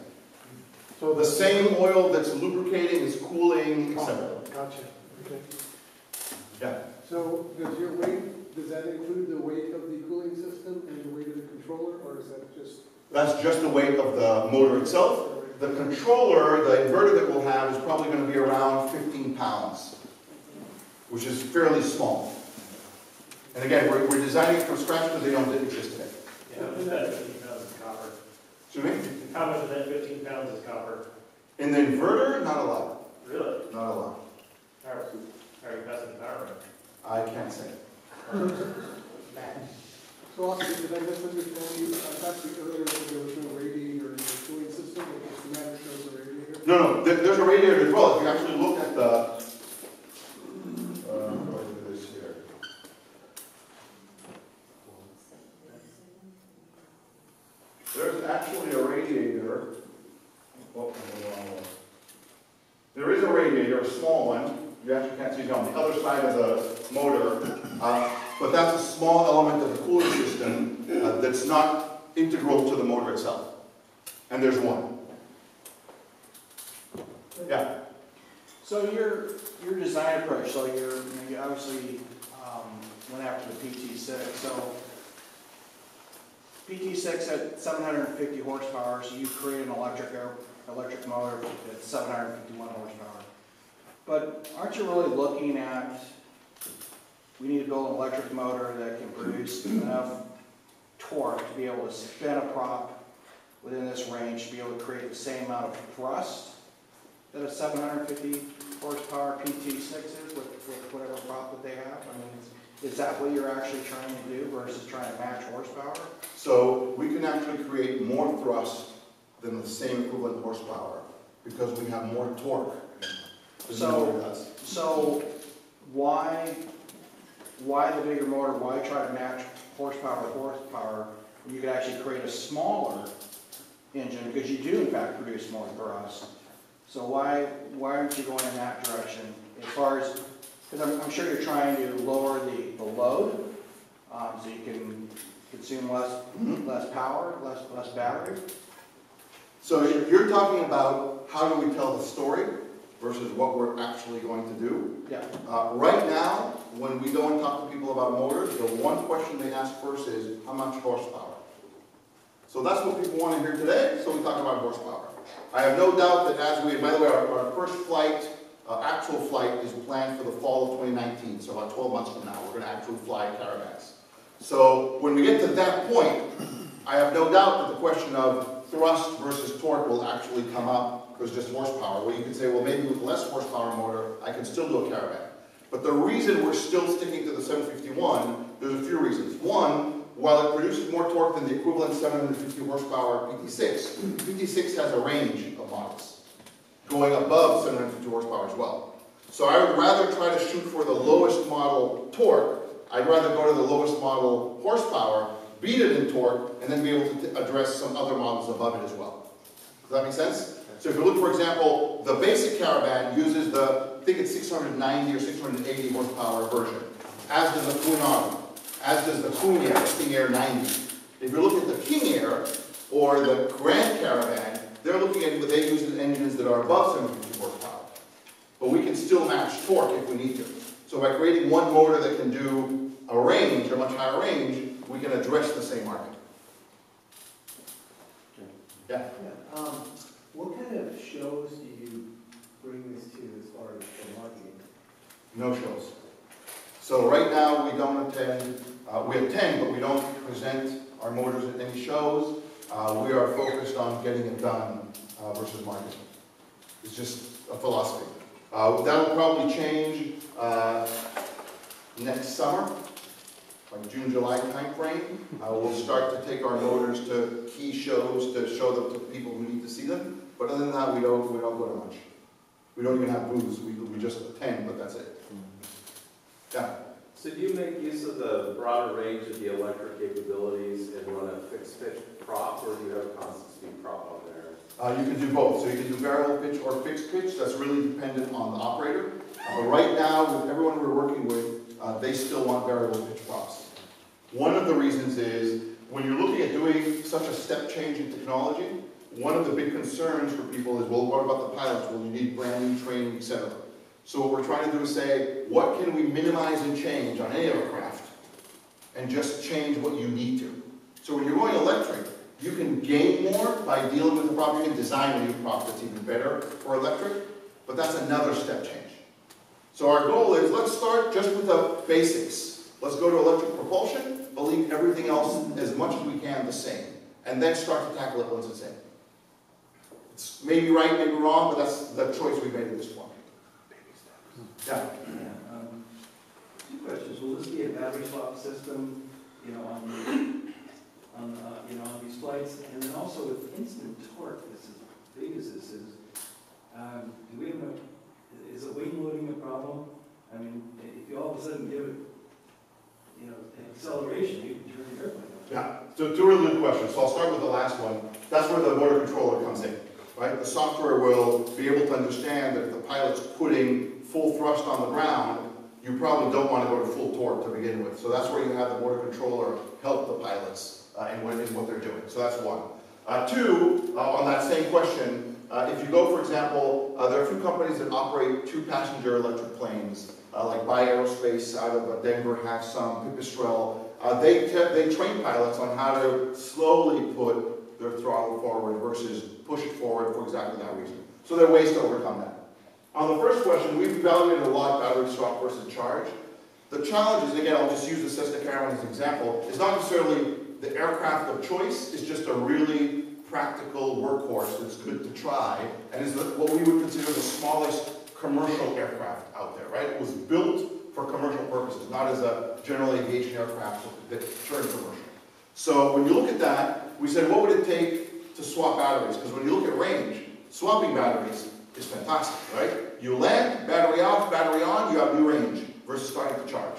So The same oil that's lubricating is cooling, etc. Oh, Gotcha, okay. Yeah. So does your weight, does that include the weight of the cooling system and the weight of the controller, or is that just? That's just the weight of the motor itself. The controller, the inverter that we'll have is probably going to be around 15 pounds, which is fairly small. And again, we're, we're designing it from scratch because they don't exist today. Yeah, how that fifteen pounds is copper? Excuse me? How much of that fifteen pounds is copper? In the inverter, not a lot. Really? Not a lot. How are, how are you passing the power around? I can't say. So also, did I misunderstand you? I thought you earlier said there was no radiator in the cooling system, but the schematic shows a radiator. No, no, there- there's a radiator as well. If you actually look at the, uh? There's actually a radiator. Oh. There is a radiator, a small one. You actually can't see it on the other side of the motor. Uh, But that's a small element of the cooling system uh, that's not integral to the motor itself. And there's one. Yeah. So your, your design approach, so you're, you obviously, um, went after the PT six, so PT six at seven hundred and fifty horsepower, so you create an electric, electric motor at seven hundred and fifty-one horsepower. But aren't you really looking at, we need to build an electric motor that can produce enough torque to be able to spin a prop within this range, to be able to create the same amount of thrust that a seven hundred and fifty horsepower PT six is with, with whatever prop that they have? I mean, is that what you're actually trying to do versus trying to match horsepower? So we can actually create more thrust than the same equivalent horsepower because we have more torque. So- So why, why the bigger motor? Why try to match horsepower horsepower when you could actually create a smaller engine? Because you do in fact produce more thrust. So why, why aren't you going in that direction as far as, because I'm, I'm sure you're trying to lower the, the load, um, so you can consume less, less power, less, less battery? So you're you're talking about how do we tell the story versus what we're actually going to do. Yeah. Uh, Right now, when we go and talk to people about motors, the one question they ask first is, how much horsepower? So that's what people want to hear today, so we talk about horsepower. I have no doubt that as we, by the way, our, our first flight, uh, actual flight is planned for the fall of 2019, so about 12 months from now, we're going to actually fly caravans. So when we get to that point, I have no doubt that the question of thrust versus torque will actually come up, because just horsepower, where you can say, well, maybe with less horsepower motor, I can still do a caravan. But the reason we're still sticking to the 751, there's a few reasons. One, while it produces more torque than the equivalent 750 horsepower PT6, PT6 has a range of models, going above 750 horsepower as well. So I would rather try to shoot for the lowest model torque I'd rather go to the lowest model horsepower, beat it in torque, and then be able to address some other models above it as well. Does that make sense? So if you look, for example, the basic Caravan uses the, I think it's 690 or 680 horsepower version, as does the Cunard, as does the King Air, King Air 90. If you look at the King Air or the Grand Caravan, they're looking at, what they use engines that are above 750 horsepower. But we can still match torque if we need to. So by creating one motor that can do a range, a much higher range, we can address the same market. Yeah. Yeah, um, what kind of shows do you bring this to as far as the marketing? No shows. So right now, we don't attend, uh, we attend, but we don't present our motors at any shows. Uh, we are focused on getting it done, uh, versus marketing. It's just a philosophy. Uh, that'll probably change, uh, next summer, like June, July timeframe. Uh, we'll start to take our motors to key shows to show them to people who need to see them. But other than that, we don't, we don't go to much. We don't even have booths, we, we just attend, but that's it. Yeah. So do you make use of the broader range of the electric capabilities and run a fixed pitch prop, or do you have a constant speed prop on there? Uh, you can do both, so you can do variable pitch or fixed pitch, that's really dependent on the operator. Uh, But right now, with everyone we're working with, uh, they still want variable pitch props. One of the reasons is, when you're looking at doing such a step change in technology, one of the big concerns for people is, well, what about the pilots? Well, you need brand new training, et cetera. So what we're trying to do is say, what can we minimize and change on any aircraft? And just change what you need to. So when you're going electric, you can gain more by dealing with the prop, you can design a new prop that's even better for electric, but that's another step change. So our goal is, let's start just with the basics. Let's go to electric propulsion, but leave everything else as much as we can the same, and then start to tackle it once it's in. It's maybe right, maybe wrong, but that's the choice we made at this point. Yeah. Yeah, um, Two questions, will this be a battery swap system, you know, on, the- on, uh, you know, on these flights? And then also with instant torque, this is, big as this is, um, do we have no, is the wing loading a problem? I mean, if you all of a sudden give it, you know, acceleration, you can turn the airplane. Yeah, so two really good questions. So I'll start with the last one. That's where the motor controller comes in, right? The software will be able to understand that if the pilot's putting full thrust on the ground, you probably don't want to go to full torque to begin with. So that's where you have the motor controller help the pilots uh, in what, in what they're doing. So that's one. Uh, two, uh, on that same question, uh, if you go, for example, uh, there are a few companies that operate two-passenger electric planes, uh, like Bye Aerospace out of Denver have some, Pipistrel. They, they train pilots on how to slowly put their throttle forward versus push it forward for exactly that reason. So there are ways to overcome that. On the first question, we've evaluated a lot battery swap versus charge. The challenge is, again, I'll just use the Cessna Caravan as an example, is not necessarily the aircraft of choice, it's just a really practical workhorse that's good to try, and is what we would consider the smallest commercial aircraft out there, right? It was built for commercial purposes, not as a general aviation aircraft that turned commercial. So when you look at that, we said, what would it take to swap batteries? Because when you look at range, swapping batteries is fantastic, right? You land, battery off, battery on, you have new range versus starting to charge.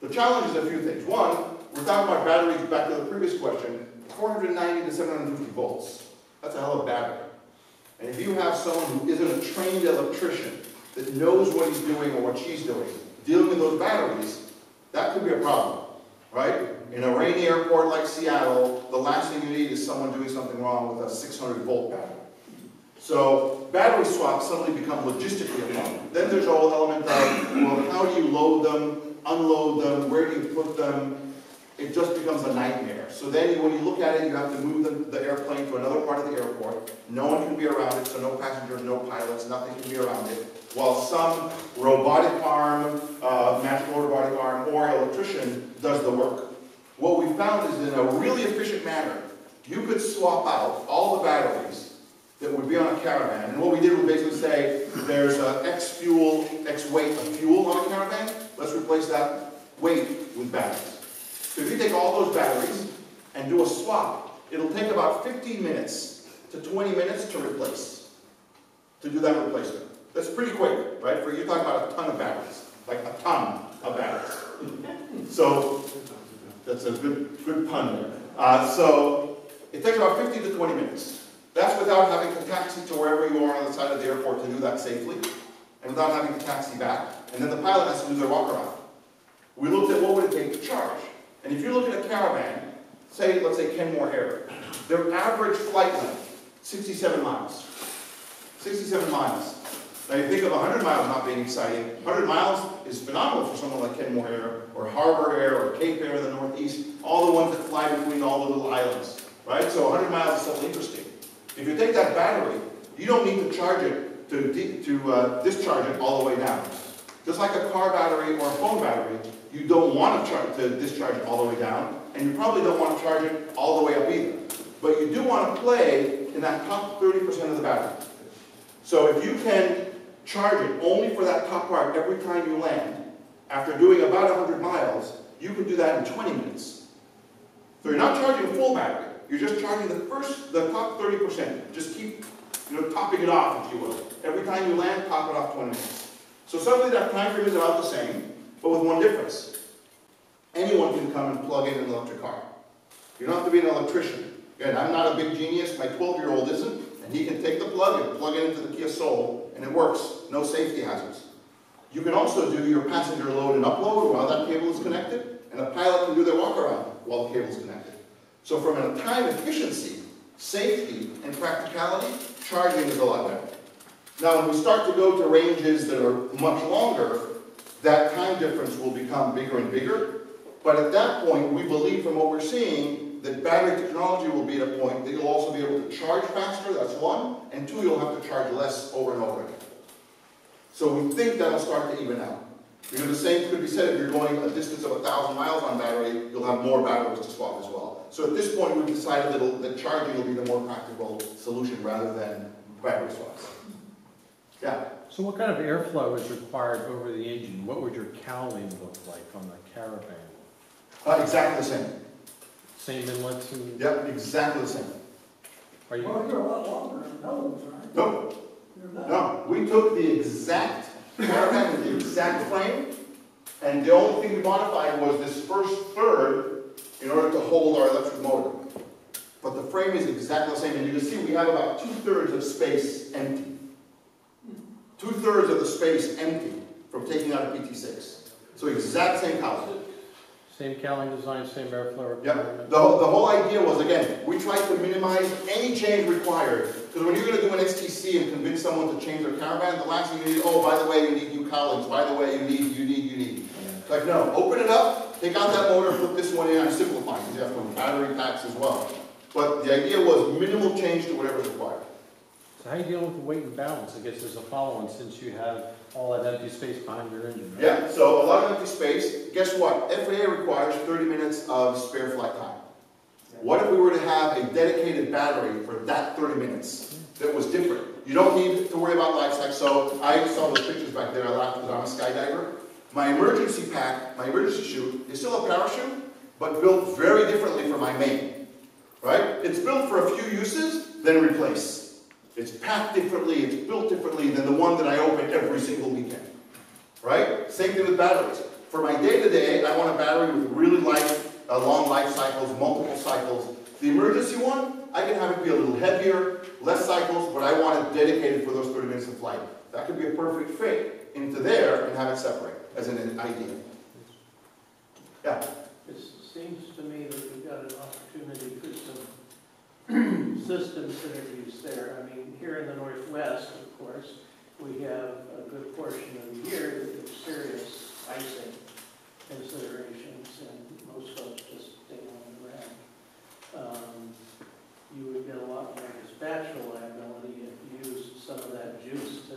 The challenge is a few things. One, we're talking about batteries, back to the previous question, 490 to 750 volts. That's a hell of a battery. And if you have someone who isn't a trained electrician that knows what he's doing or what she's doing, dealing with those batteries, that could be a problem, right? In a rainy airport like Seattle, the last thing you need is someone doing something wrong with a 600 volt battery. So battery swaps suddenly become logistically a problem. Then there's a whole element of, well, how do you load them, unload them, where do you put them? It just becomes a nightmare. So then when you look at it, you have to move the, the airplane to another part of the airport. No one can be around it, so no passengers, no pilots, nothing can be around it. While some robotic arm, uh, magical robotic arm, or electrician does the work. What we found is in a really efficient manner, you could swap out all the batteries that would be on a caravan. And what we did was basically say, there's X fuel, X weight of fuel on a caravan, let's replace that weight with batteries. So if you take all those batteries and do a swap, it'll take about 15 minutes to 20 minutes to replace, to do that replacement. That's pretty quick, right? For you're talking about a ton of batteries, like a ton of batteries. So, that's a good, good pun there. Uh, so, it takes about 15 to 20 minutes. That's without having to taxi to wherever you are on the side of the airport to do that safely, and without having to taxi back. And then the pilot has to do their walk around. We looked at what would it take to charge. And if you look at a caravan, say, let's say Kenmore Air, their average flight length, 67 miles. 67 miles. Now you think of 100 miles not being exciting. 100 miles is phenomenal for someone like Kenmore Air, or Harbor Air, or Cape Air in the Northeast, all the ones that fly between all the little islands, right? So 100 miles is something interesting. If you take that battery, you don't need to charge it to, to uh, discharge it all the way down. Just like a car battery or a phone battery, you don't want to, char- to discharge it all the way down, and you probably don't want to charge it all the way up either. But you do want to play in that top 30% of the battery. So if you can charge it only for that top part every time you land, after doing about 100 miles, you can do that in 20 minutes. So you're not charging a full battery, you're just charging the first, the top 30%. Just keep, you know, topping it off, if you will. Every time you land, top it off 20 minutes. So suddenly that time frame is about the same, but with one difference. Anyone can come and plug in an electric car. You don't have to be an electrician. Again, I'm not a big genius, my 12-year-old isn't, and he can take the plug and plug it into the Kia Soul, and it works, no safety hazards. You can also do your passenger load and upload while that cable is connected, and a pilot can do their walk around while the cable is connected. So from a time efficiency, safety, and practicality, charging is a lot better. Now, when we start to go to ranges that are much longer, that time difference will become bigger and bigger. But at that point, we believe from what we're seeing, that battery technology will be at a point that you'll also be able to charge faster, that's one, and two, you'll have to charge less over and over again. So we think that'll start to even out. Because the same could be said if you're going a distance of a thousand miles on battery, you'll have more batteries to swap as well. So at this point, we've decided that, it'll- that charging will be the more practical solution rather than battery swaps. Yeah, So what kind of airflow is required over the engine? What would your cowling look like on the caravan? uh, exactly the same. Same inlets and, Yep, exactly the same. are you, Well, you're a lot longer than those, right? No, no, we took the exact caravan with the exact frame, and the only thing we modified was this first third in order to hold our electric motor. But the frame is exactly the same, and you can see we have about two-thirds of space empty. Two-thirds of the space empty from taking out a PT6. So exact same housing. same cowling design, same airflow Yep. requirement? The, whole- the whole idea was, again, we tried to minimize any change required. Because when you're gonna do an STC and convince someone to change their caravan, the last thing you need, oh, by the way, you need new cowlings, by the way, you need, you need, you need. It's Like, no, open it up, take out that motor, put this one in, I'm simplifying, because you have to battery packs as well. But the idea was minimal change to whatever's required. So how are you dealing with the weight and balance? I guess there's a follow-on since you have all that empty space behind your engine, right? Yeah, so a lot of empty space. Guess what? FAA requires 30 minutes of spare flight time. What if we were to have a dedicated battery for that 30 minutes that was different? You don't need to worry about life cycle. So I saw those pictures back there. I laughed because I'm a skydiver. My emergency pack, my emergency chute, is still a parachute, but built very differently for my main. Right? It's built for a few uses, then replace. It's packed differently, it's built differently than the one that I open every single weekend. Right? Same thing with batteries. For my day-to-day, I want a battery with really light, uh, long life cycles, multiple cycles. The emergency one, I can have it be a little heavier, less cycles, but I want it dedicated for those 30 minutes of flight. That could be a perfect fit into there and have it separate as an idea. Yeah. It seems to me that we've got an opportunity for some system synergies there. I mean, here in the northwest, of course, we have a good portion of the year that there's serious icing considerations, and most folks just stay on the ground. Um, You would get a lot more dispatch reliability if you used some of that juice to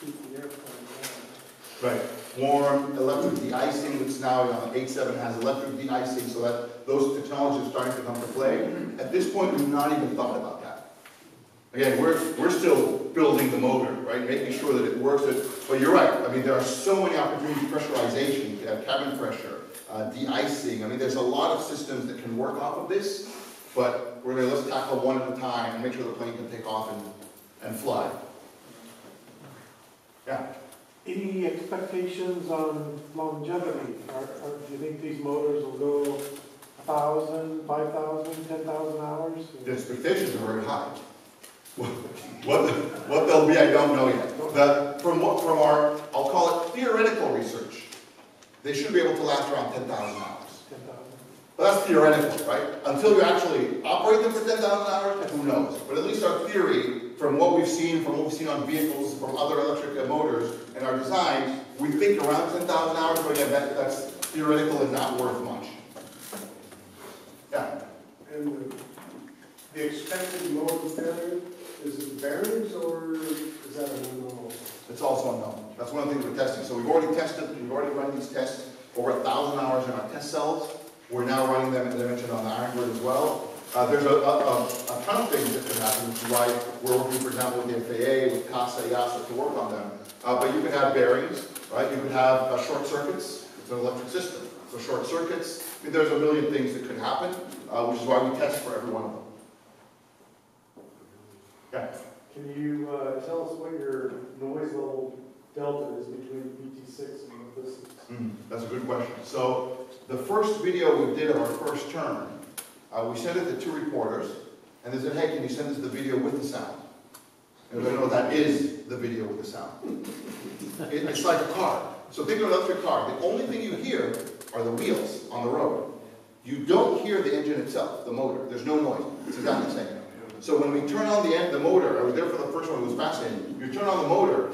keep the airplane going. Right. Warm, electric de-icing, which now, you know, 8.7 has electric de-icing, so that those technologies are starting to come to play. At this point, we've not even thought about that. Again, we're, we're still building the motor, right, making sure that it works. But you're right, I mean, there are so many opportunities, pressurization, uh, cabin pressure, uh, de-icing. I mean, there's a lot of systems that can work off of this, but we're gonna, let's tackle one at a time and make sure the plane can take off and, and fly. Yeah. Any expectations on longevity? Are, are, do you think these motors will go a thousand, five thousand, ten thousand hours? The expectations are very high. What, what they'll be, I don't know yet. The, from what, from our, I'll call it theoretical research, they should be able to last around ten thousand hours. Ten thousand. But that's theoretical, right? Until you actually operate them for ten thousand hours, who knows? But at least our theory, from what we've seen, from what we've seen on vehicles, from other electric motors, and our designs, we think around ten thousand hours, but again, that, that's theoretical and not worth much. Yeah, And the- the expected mode of failure, is it bearings or is that a normal? it's also unknown. That's one of the things we're testing. So we've already tested, we've already run these tests over thousand hours in our test cells. We're now running them, as I mentioned, on the Ironbird as well. Uh, there's a, a, a a ton of things that can happen, which is why we're working, for example, with the FAA, with CASA, EASA to work on them. Uh, but you could have bearings, right? You could have uh, short circuits. It's an electric system. So short circuits, I mean, there's a million things that could happen, uh, which is why we test for every one of them. Yeah. Can you, uh, tell us what your noise level delta is between PT six and this? Mm, That's a good question. So the first video we did of our first term, uh, we sent it to two reporters, and they said, hey, can you send us the video with the sound? And we know that is the video with the sound. It- it's like a car. So think of an electric car. The only thing you hear are the wheels on the road. You don't hear the engine itself, the motor. There's no noise. It's exactly the same. So when we turn on the, the motor, I was there for the first one, it was fascinating. You turn on the motor,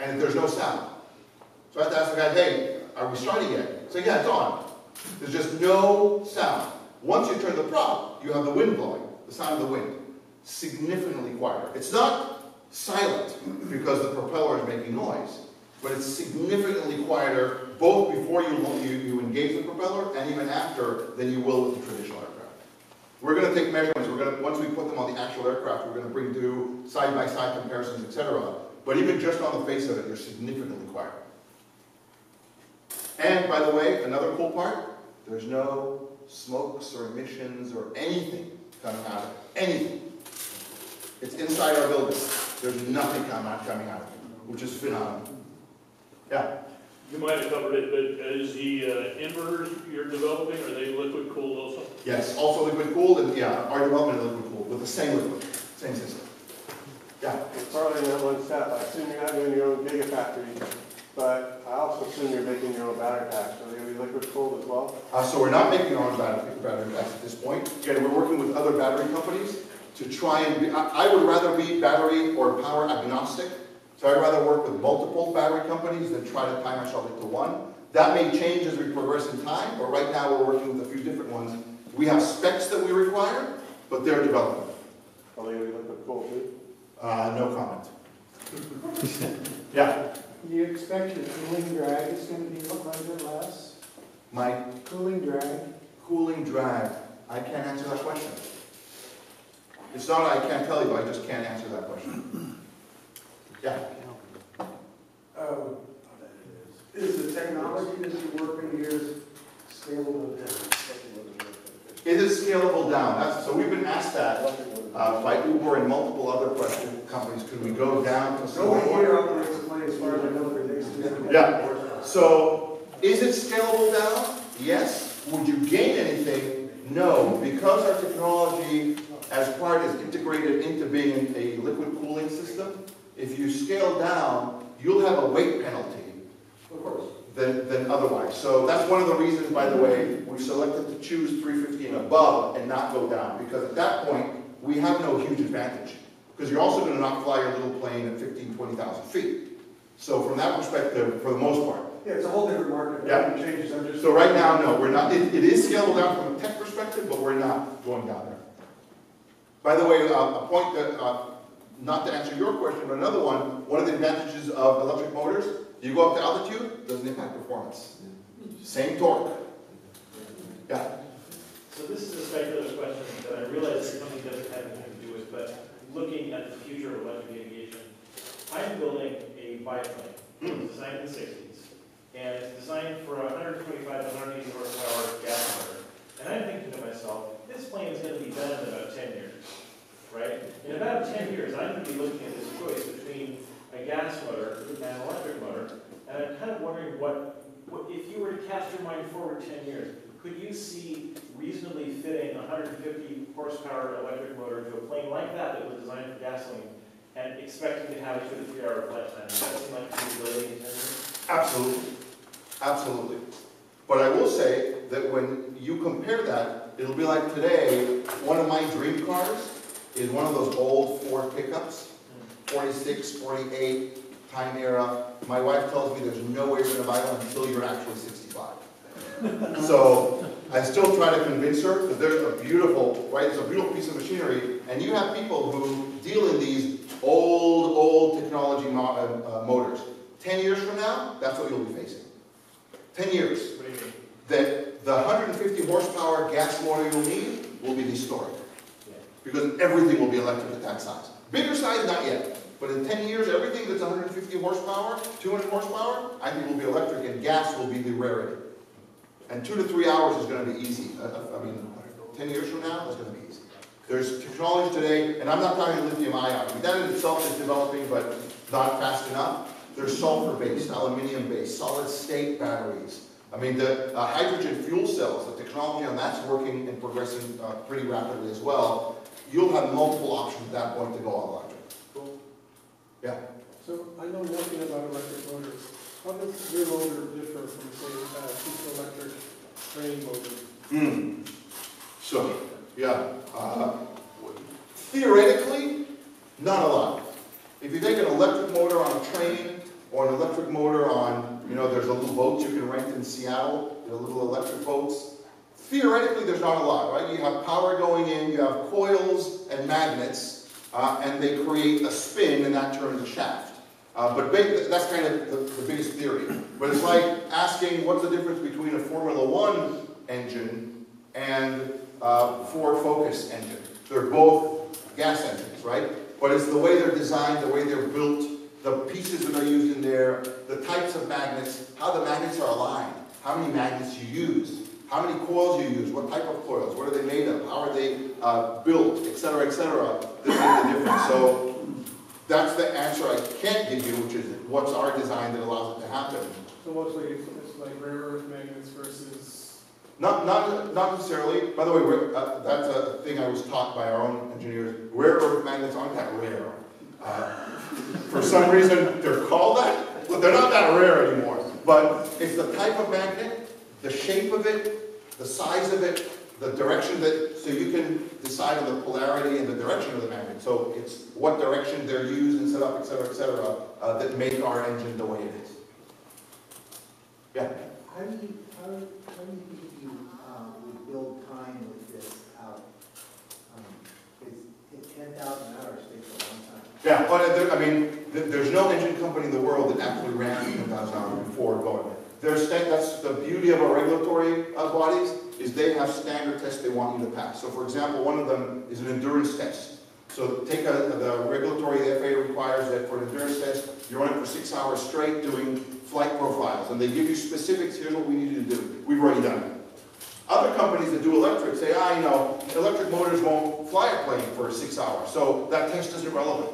and there's no sound. So I had to ask the guy, hey, are we starting yet? So yeah, it's on. There's just no sound. Once you turn the prop, you have the wind blowing, the sound of the wind. Significantly quieter. It's not silent because the propeller is making noise, but it's significantly quieter both before you, you, you engage the propeller and even after than you will with the traditional aircraft. We're going to take measurements. We're going to, once we put them on the actual aircraft, we're going to bring do side-by-side comparisons, etc. But even just on the face of it, you're significantly quieter. And by the way, another cool part, there's no smokes or emissions or anything coming out of it. Anything. It's inside our building. There's nothing coming out, coming out of it, which is phenomenal. Yeah. You might have covered it, but is the uh, inverters you're developing, are they liquid cooled also? Yes, also liquid cooled, and yeah, our development is liquid cooled with the same liquid, same system. Yeah. Partly in that one step, I assume you're not doing your own gigafactory, but I also assume you're making your own battery packs. Are they gonna be liquid cooled as well? Uh, so we're not making our own battery, battery packs at this point. Again, we're working with other battery companies to try and be, I, I would rather be battery or power agnostic. So I'd rather work with multiple battery companies than try to tie myself into one. That may change as we progress in time, but right now we're working with a few different ones. We have specs that we require, but they're developing. Are they gonna be liquid cooled too? Uh, no comment. Yeah, Do you expect your cooling drag is gonna be quite a bit less? My Cooling drag? cooling drag, I can't answer that question. It's not I can't tell you, I just can't answer that question. Yeah. Um, Is the technology that you're working here scalable down? It is scalable down, that's, so we've been asked that, uh, by Uber and multiple other question companies, could we go down to Nobody smaller? here operates a plane as far as I know, Yeah. So, is it scalable down? Yes. Would you gain anything? No, because our technology as part is integrated into being a liquid cooling system, if you scale down, you'll have a weight penalty Of course. than, than otherwise. So that's one of the reasons, by the way, we selected to choose 350 and above and not go down, because at that point, we have no huge advantage. Because you're also gonna not fly your little plane at 15, 20,000 feet. So from that perspective, for the most part. Yeah, it's a whole different market. Yeah. It changes, I'm just. So right now, no, we're not, it, it is scalable down from a tech perspective, but we're not going down there. By the way, uh, a point that, uh, not to answer your question, but another one, one of the advantages of electric motors, you go up to altitude, doesn't impact performance. Same torque. Yeah. So this is a speculative question that I realize is something that doesn't have anything to do with, but looking at the future of electric aviation, I'm building a biplane. It was designed in the sixties, and it's designed for a hundred twenty-five to hundred eighty horsepower gas motor. And I'm thinking to myself, this plane is gonna be done in about ten years, right? In about ten years, I'm gonna be looking at this choice between a gas motor and an electric motor. And I'm kind of wondering what, what, if you were to cast your mind forward ten years, could you see reasonably fitting a hundred and fifty horsepower electric motor to a plane like that that was designed for gasoline and expecting to have a two to three hour flight time? Does that seem like a feasibility? Absolutely, absolutely. But I will say that when you compare that, it'll be like today, one of my dream cars is one of those old Ford pickups, 46, 48, time era. My wife tells me there's no way you're gonna buy one until you're actually 65. So I still try to convince her, because there's a beautiful, right, it's a beautiful piece of machinery, and you have people who deal in these old, old technology mo- uh, uh, motors. 10 years from now, that's what you'll be facing. 10 years that the 150 horsepower gas motor you'll need will be historic. Because everything will be electric at that size. Bigger size, not yet. But in 10 years, everything that's 150 horsepower, 200 horsepower, I think will be electric and gas will be the rarity. And two to three hours is going to be easy. Uh, uh, I mean, 10 years from now, that's going to be easy. There's technology today, and I'm not talking lithium ion. I mean, that in itself is developing, but not fast enough. There's sulfur-based, aluminum-based, solid-state batteries. I mean, the uh, hydrogen fuel cells, the technology on that's working and progressing uh, pretty rapidly as well. You'll have multiple options at that point to go all electric. Yeah. So I know nothing about electric motors. How does your motor differ from, say, a diesel electric train motor? Hmm. So, yeah, uh, theoretically, not a lot. If you take an electric motor on a train or an electric motor on, you know, there's a little boat you can rent in Seattle, the little electric boats. Theoretically, there's not a lot, right? You have power going in, you have coils and magnets, uh, and they create a spin, and that turns a shaft. Uh, but big, that's kind of the, the biggest theory. But it's like asking what's the difference between a Formula One engine and uh, Ford Focus engine. They're both gas engines, right? But it's the way they're designed, the way they're built, the pieces that are used in there, the types of magnets, how the magnets are aligned, how many magnets you use, how many coils you use, what type of coils, what are they made of, how are they uh, built, et cetera, et cetera, that make the difference. So that's the answer I can't give you, which is what's our design that allows it to happen. So mostly it's like rare earth magnets versus, Not, not, not necessarily. By the way, uh, that's a thing I was taught by our own engineers. Rare earth magnets aren't that rare. Uh, for some reason, they're called that, but they're not that rare anymore. But it's the type of magnet, the shape of it, the size of it, the direction that, so you can decide on the polarity and the direction of the magnet. So it's what direction they're used and set up, et cetera, et cetera, uh, that make our engine the way it is. Yeah. How do you, how, how do you think you, uh, would build time with this out? Um, It's, ten hours takes a long time. Yeah, but I mean, there's no engine company in the world that actually ran ten thousand hours before going. There's, that's the beauty of our regulatory uh, bodies, is they have standard tests they want you to pass. So for example, one of them is an endurance test. So take a, the regulatory, FAA requires that for an endurance test, you run it for six hours straight doing flight profiles, and they give you specifics, here's what we need you to do. We've already done it. Other companies that do electric say, ah, you know, electric motors won't fly a plane for six hours, so that test isn't relevant.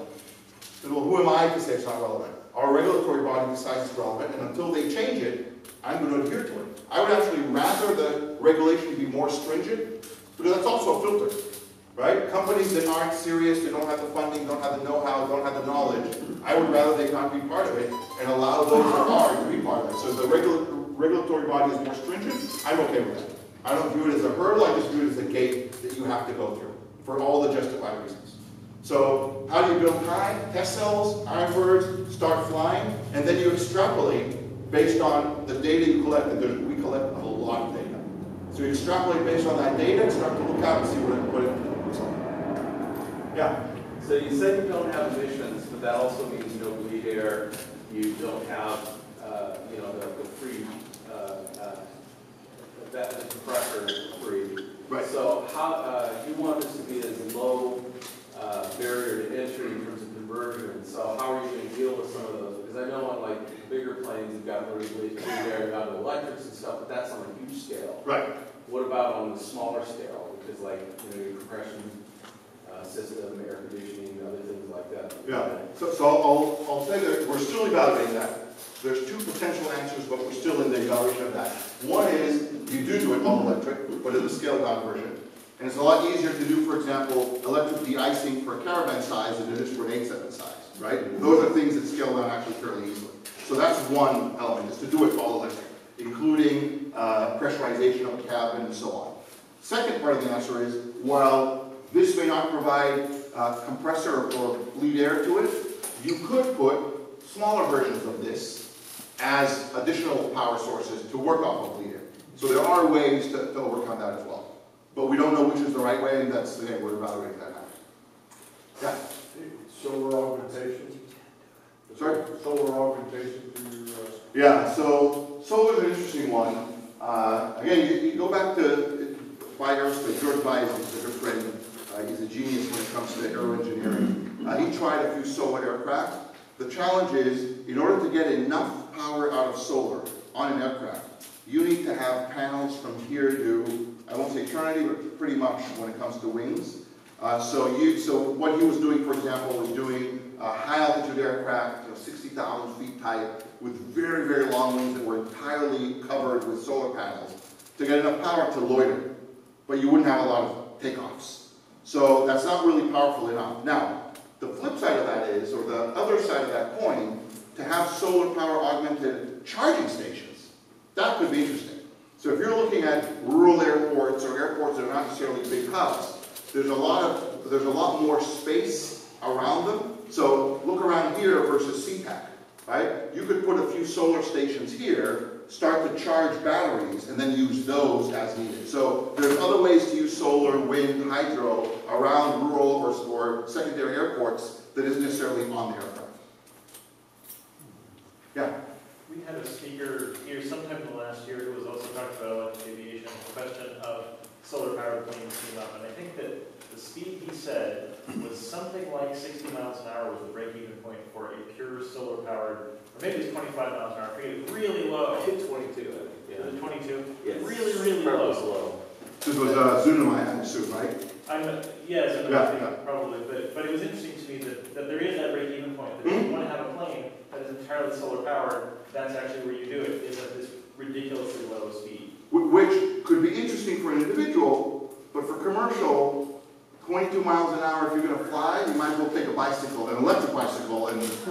So, well, who am I to say it's not relevant? Our regulatory body decides it's relevant, and until they change it, I'm going to adhere to it. I would actually rather the regulation be more stringent, because that's also a filter, right? Companies that aren't serious, they don't have the funding, don't have the know-how, don't have the knowledge, I would rather they not be part of it and allow those that are to be part of it. So if the regula- regulatory body is more stringent, I'm okay with that. I don't view it as a hurdle, I just view it as a gate that you have to go through for all the justified reasons. So how do you build time? Test cells, ironbirds, start flying, and then you extrapolate based on the data you collect, and we collect a lot of data. So you extrapolate based on that data and start to look out and see what it, what it looks like. Yeah? So you said you don't have emissions, but that also means don't bleed air, you don't have, uh, you know, the, the free, uh, uh, that, the compressor free. Right. So how, uh, you want this to be as low, uh, barrier to entry in terms of conversion, so how are you gonna deal with some of those? Because I know on like bigger planes, you've got really bleed air, you've got electrics and stuff, but that's on a huge scale. Right. What about on the smaller scale, is like, you know, your compression uh, system, air conditioning, other things like that? Yeah, so, so I'll, I'll say that we're still evaluating that. There's two potential answers, but we're still in the evaluation of that. One is, you do do it all electric, but in a scaled down version. And it's a lot easier to do, for example, electric de-icing for a caravan size than it is for an eight-seven size, right? Those are things that scale down actually fairly easily. So that's one element, is to do it all electric, including uh, pressurization of a cabin and so on. Second part of the answer is, while this may not provide uh, compressor or bleed air to it, you could put smaller versions of this as additional power sources to work off of bleed air. So there are ways to, to overcome that as well. But we don't know which is the right way, and that's, again, we're evaluating that now. Yeah, Solar augmentation, sorry? solar augmentation your, uh, Yeah, so solar is an interesting one. Uh, again, you, you go back to Bye Aerospace, George Bye is a good friend. Uh, he's a genius when it comes to aeroengineering. Uh, he tried a few solar aircraft. The challenge is, in order to get enough power out of solar on an aircraft, you need to have panels from here to, I won't say eternity, but pretty much when it comes to wings. Uh, so you, so what he was doing, for example, was doing uh, high altitude aircraft, you know, 60,000 feet height, with very, very long wings that were entirely covered with solar panels to get enough power to loiter. But you wouldn't have a lot of takeoffs. So that's not really powerful enough. Now, the flip side of that is, or the other side of that coin, to have solar power augmented charging stations. That could be interesting. So if you're looking at rural airports or airports that are not necessarily big hubs, there's a lot of there's a lot more space around them. So look around here versus SeaTac, right? You could put a few solar stations here, start to charge batteries, and then use those as needed. So there's other ways to use solar, wind, hydro around rural or, or secondary airports that isn't necessarily on the aircraft. Yeah. We had a speaker here sometime in the last year who was also talking about aviation. The question of solar powered planes came up, and I think that the speed he said was something like 60 miles an hour was the break even point for a pure solar powered, or maybe it was 25 miles an hour. I forget, it really low. Hit twenty-two, I think, yeah. Was it 22? Yes. Really, really Probably low. slow. This was uh, Zunum, I assume, right? I'm, yes, I'm Yeah, think yeah. probably, but, but it was interesting to me that, that there is that break even point, that if you want to have a plane that is entirely solar powered, that's actually where you do it, is at this ridiculously low speed. Which could be interesting for an individual, but for commercial, 22 miles an hour, if you're going to fly, you might as well take a bicycle, an electric bicycle, and If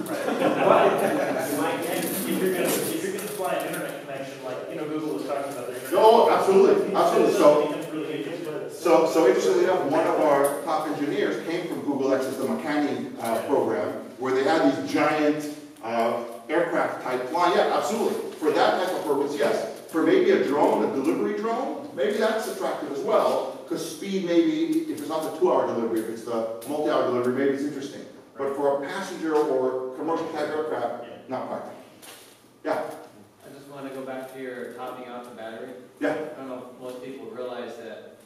you're gonna, if you're gonna fly an internet connection, like, you know, Google was talking about their internet. Oh, absolutely, absolutely. So- It becomes really interesting. So, so interestingly enough, one of our top engineers came from Google X's, the Makani uh, program, where they had these giant uh, aircraft type flying. Yeah, absolutely. For that type of purpose, yes. For maybe a drone, a delivery drone, maybe that's attractive as well, because speed maybe, if it's not the two-hour delivery, if it's the multi-hour delivery, maybe it's interesting. But for a passenger or commercial type aircraft, not quite. Yeah, I just want to go back to your topping off the battery. yeah. I don't know if most people realize that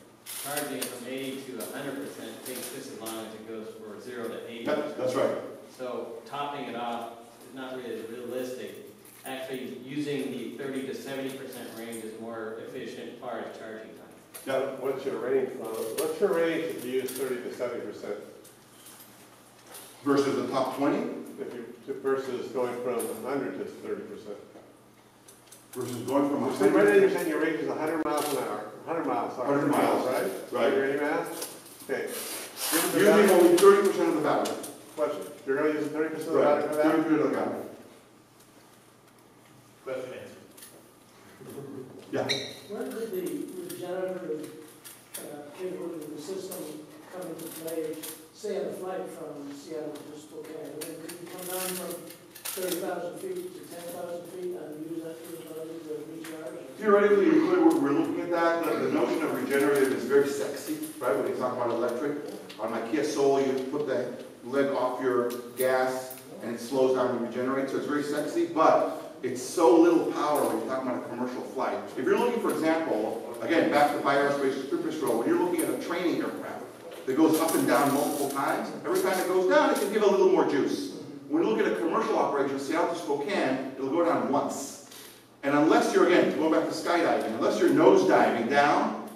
charging from eighty to hundred percent takes just as long as it goes for zero to eighty. That- That's right. So topping it off is not really realistic. Actually, using the thirty to seventy percent range is more efficient as far as charging time. Yeah. what's your range, uh, what's your range if you use thirty to seventy percent? Versus the top 20 If you, versus going from hundred to thirty percent? versus going from You said, right now 100. you're saying your range is hundred miles an hour, hundred miles, sorry. 100 miles. Right? Right. You ready, math? Okay. Give us the Using only 30% of the battery. Question, you're gonna use thirty percent of the battery for that? 30% of the battery. Question answered. Yeah. Where did the regenerative uh, of the system come into play, say on a flight from Seattle to Spokane? Mean, Could you come down from thirty thousand feet to ten thousand feet and use that capability to recharge? Theoretically, you could, we're, we're looking at that, the, the notion of regenerative is very sexy, right, when you talk about electric. On my Soul, you put the lid off your gas, and it slows down and regenerates, so it's very sexy, but it's so little power when you're talking about a commercial flight. If you're looking, for example, again, back to Bye Aerospace Superpistro, when you're looking at a training aircraft that goes up and down multiple times, every time it goes down, it can give a little more juice. When you look at a commercial operation, Seattle to Spokane, it'll go down once. And unless you're, again, going back to skydiving, unless you're nose diving down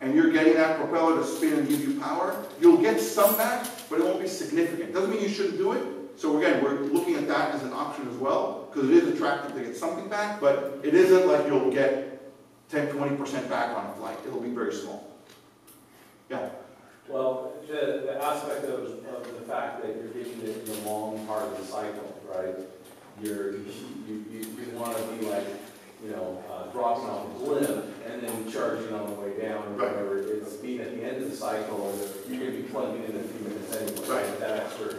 and you're getting that propeller to spin and give you power, you'll get some back, but it won't be significant. Doesn't mean you shouldn't do it. So again, we're looking at that as an option as well, because it is attractive to get something back, but it isn't like you'll get 10, 20% back on a flight. It'll be very small. Yeah, Well, the, the aspect of, of the fact that you're getting it in the long part of the cycle, right? You're, you, you, you wanna be like, you know, uh, dropping off a blimp and then charging on the way down or Right. whatever. It's being at the end of the cycle, and you're gonna be plugging in in a few minutes anyway. Right. That extra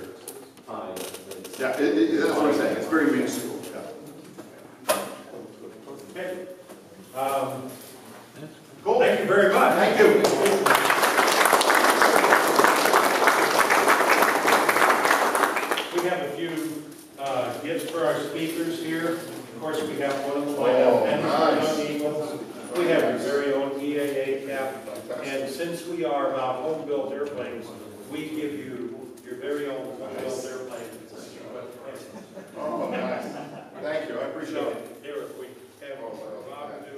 time. is- yeah, it, it, that's what I'm saying, it's very minuscule, yeah. Okay. Um, cool. Thank you very much. Thank you. We have a few uh, gifts for our speakers here. Of course, we have one of the lineup. Oh, nice. We have our very own EAA cap. And since we are about home-built airplanes, we give you your very own home-built airplane. Oh, nice. Thank you. I appreciate so, it. Here, we have oh, well,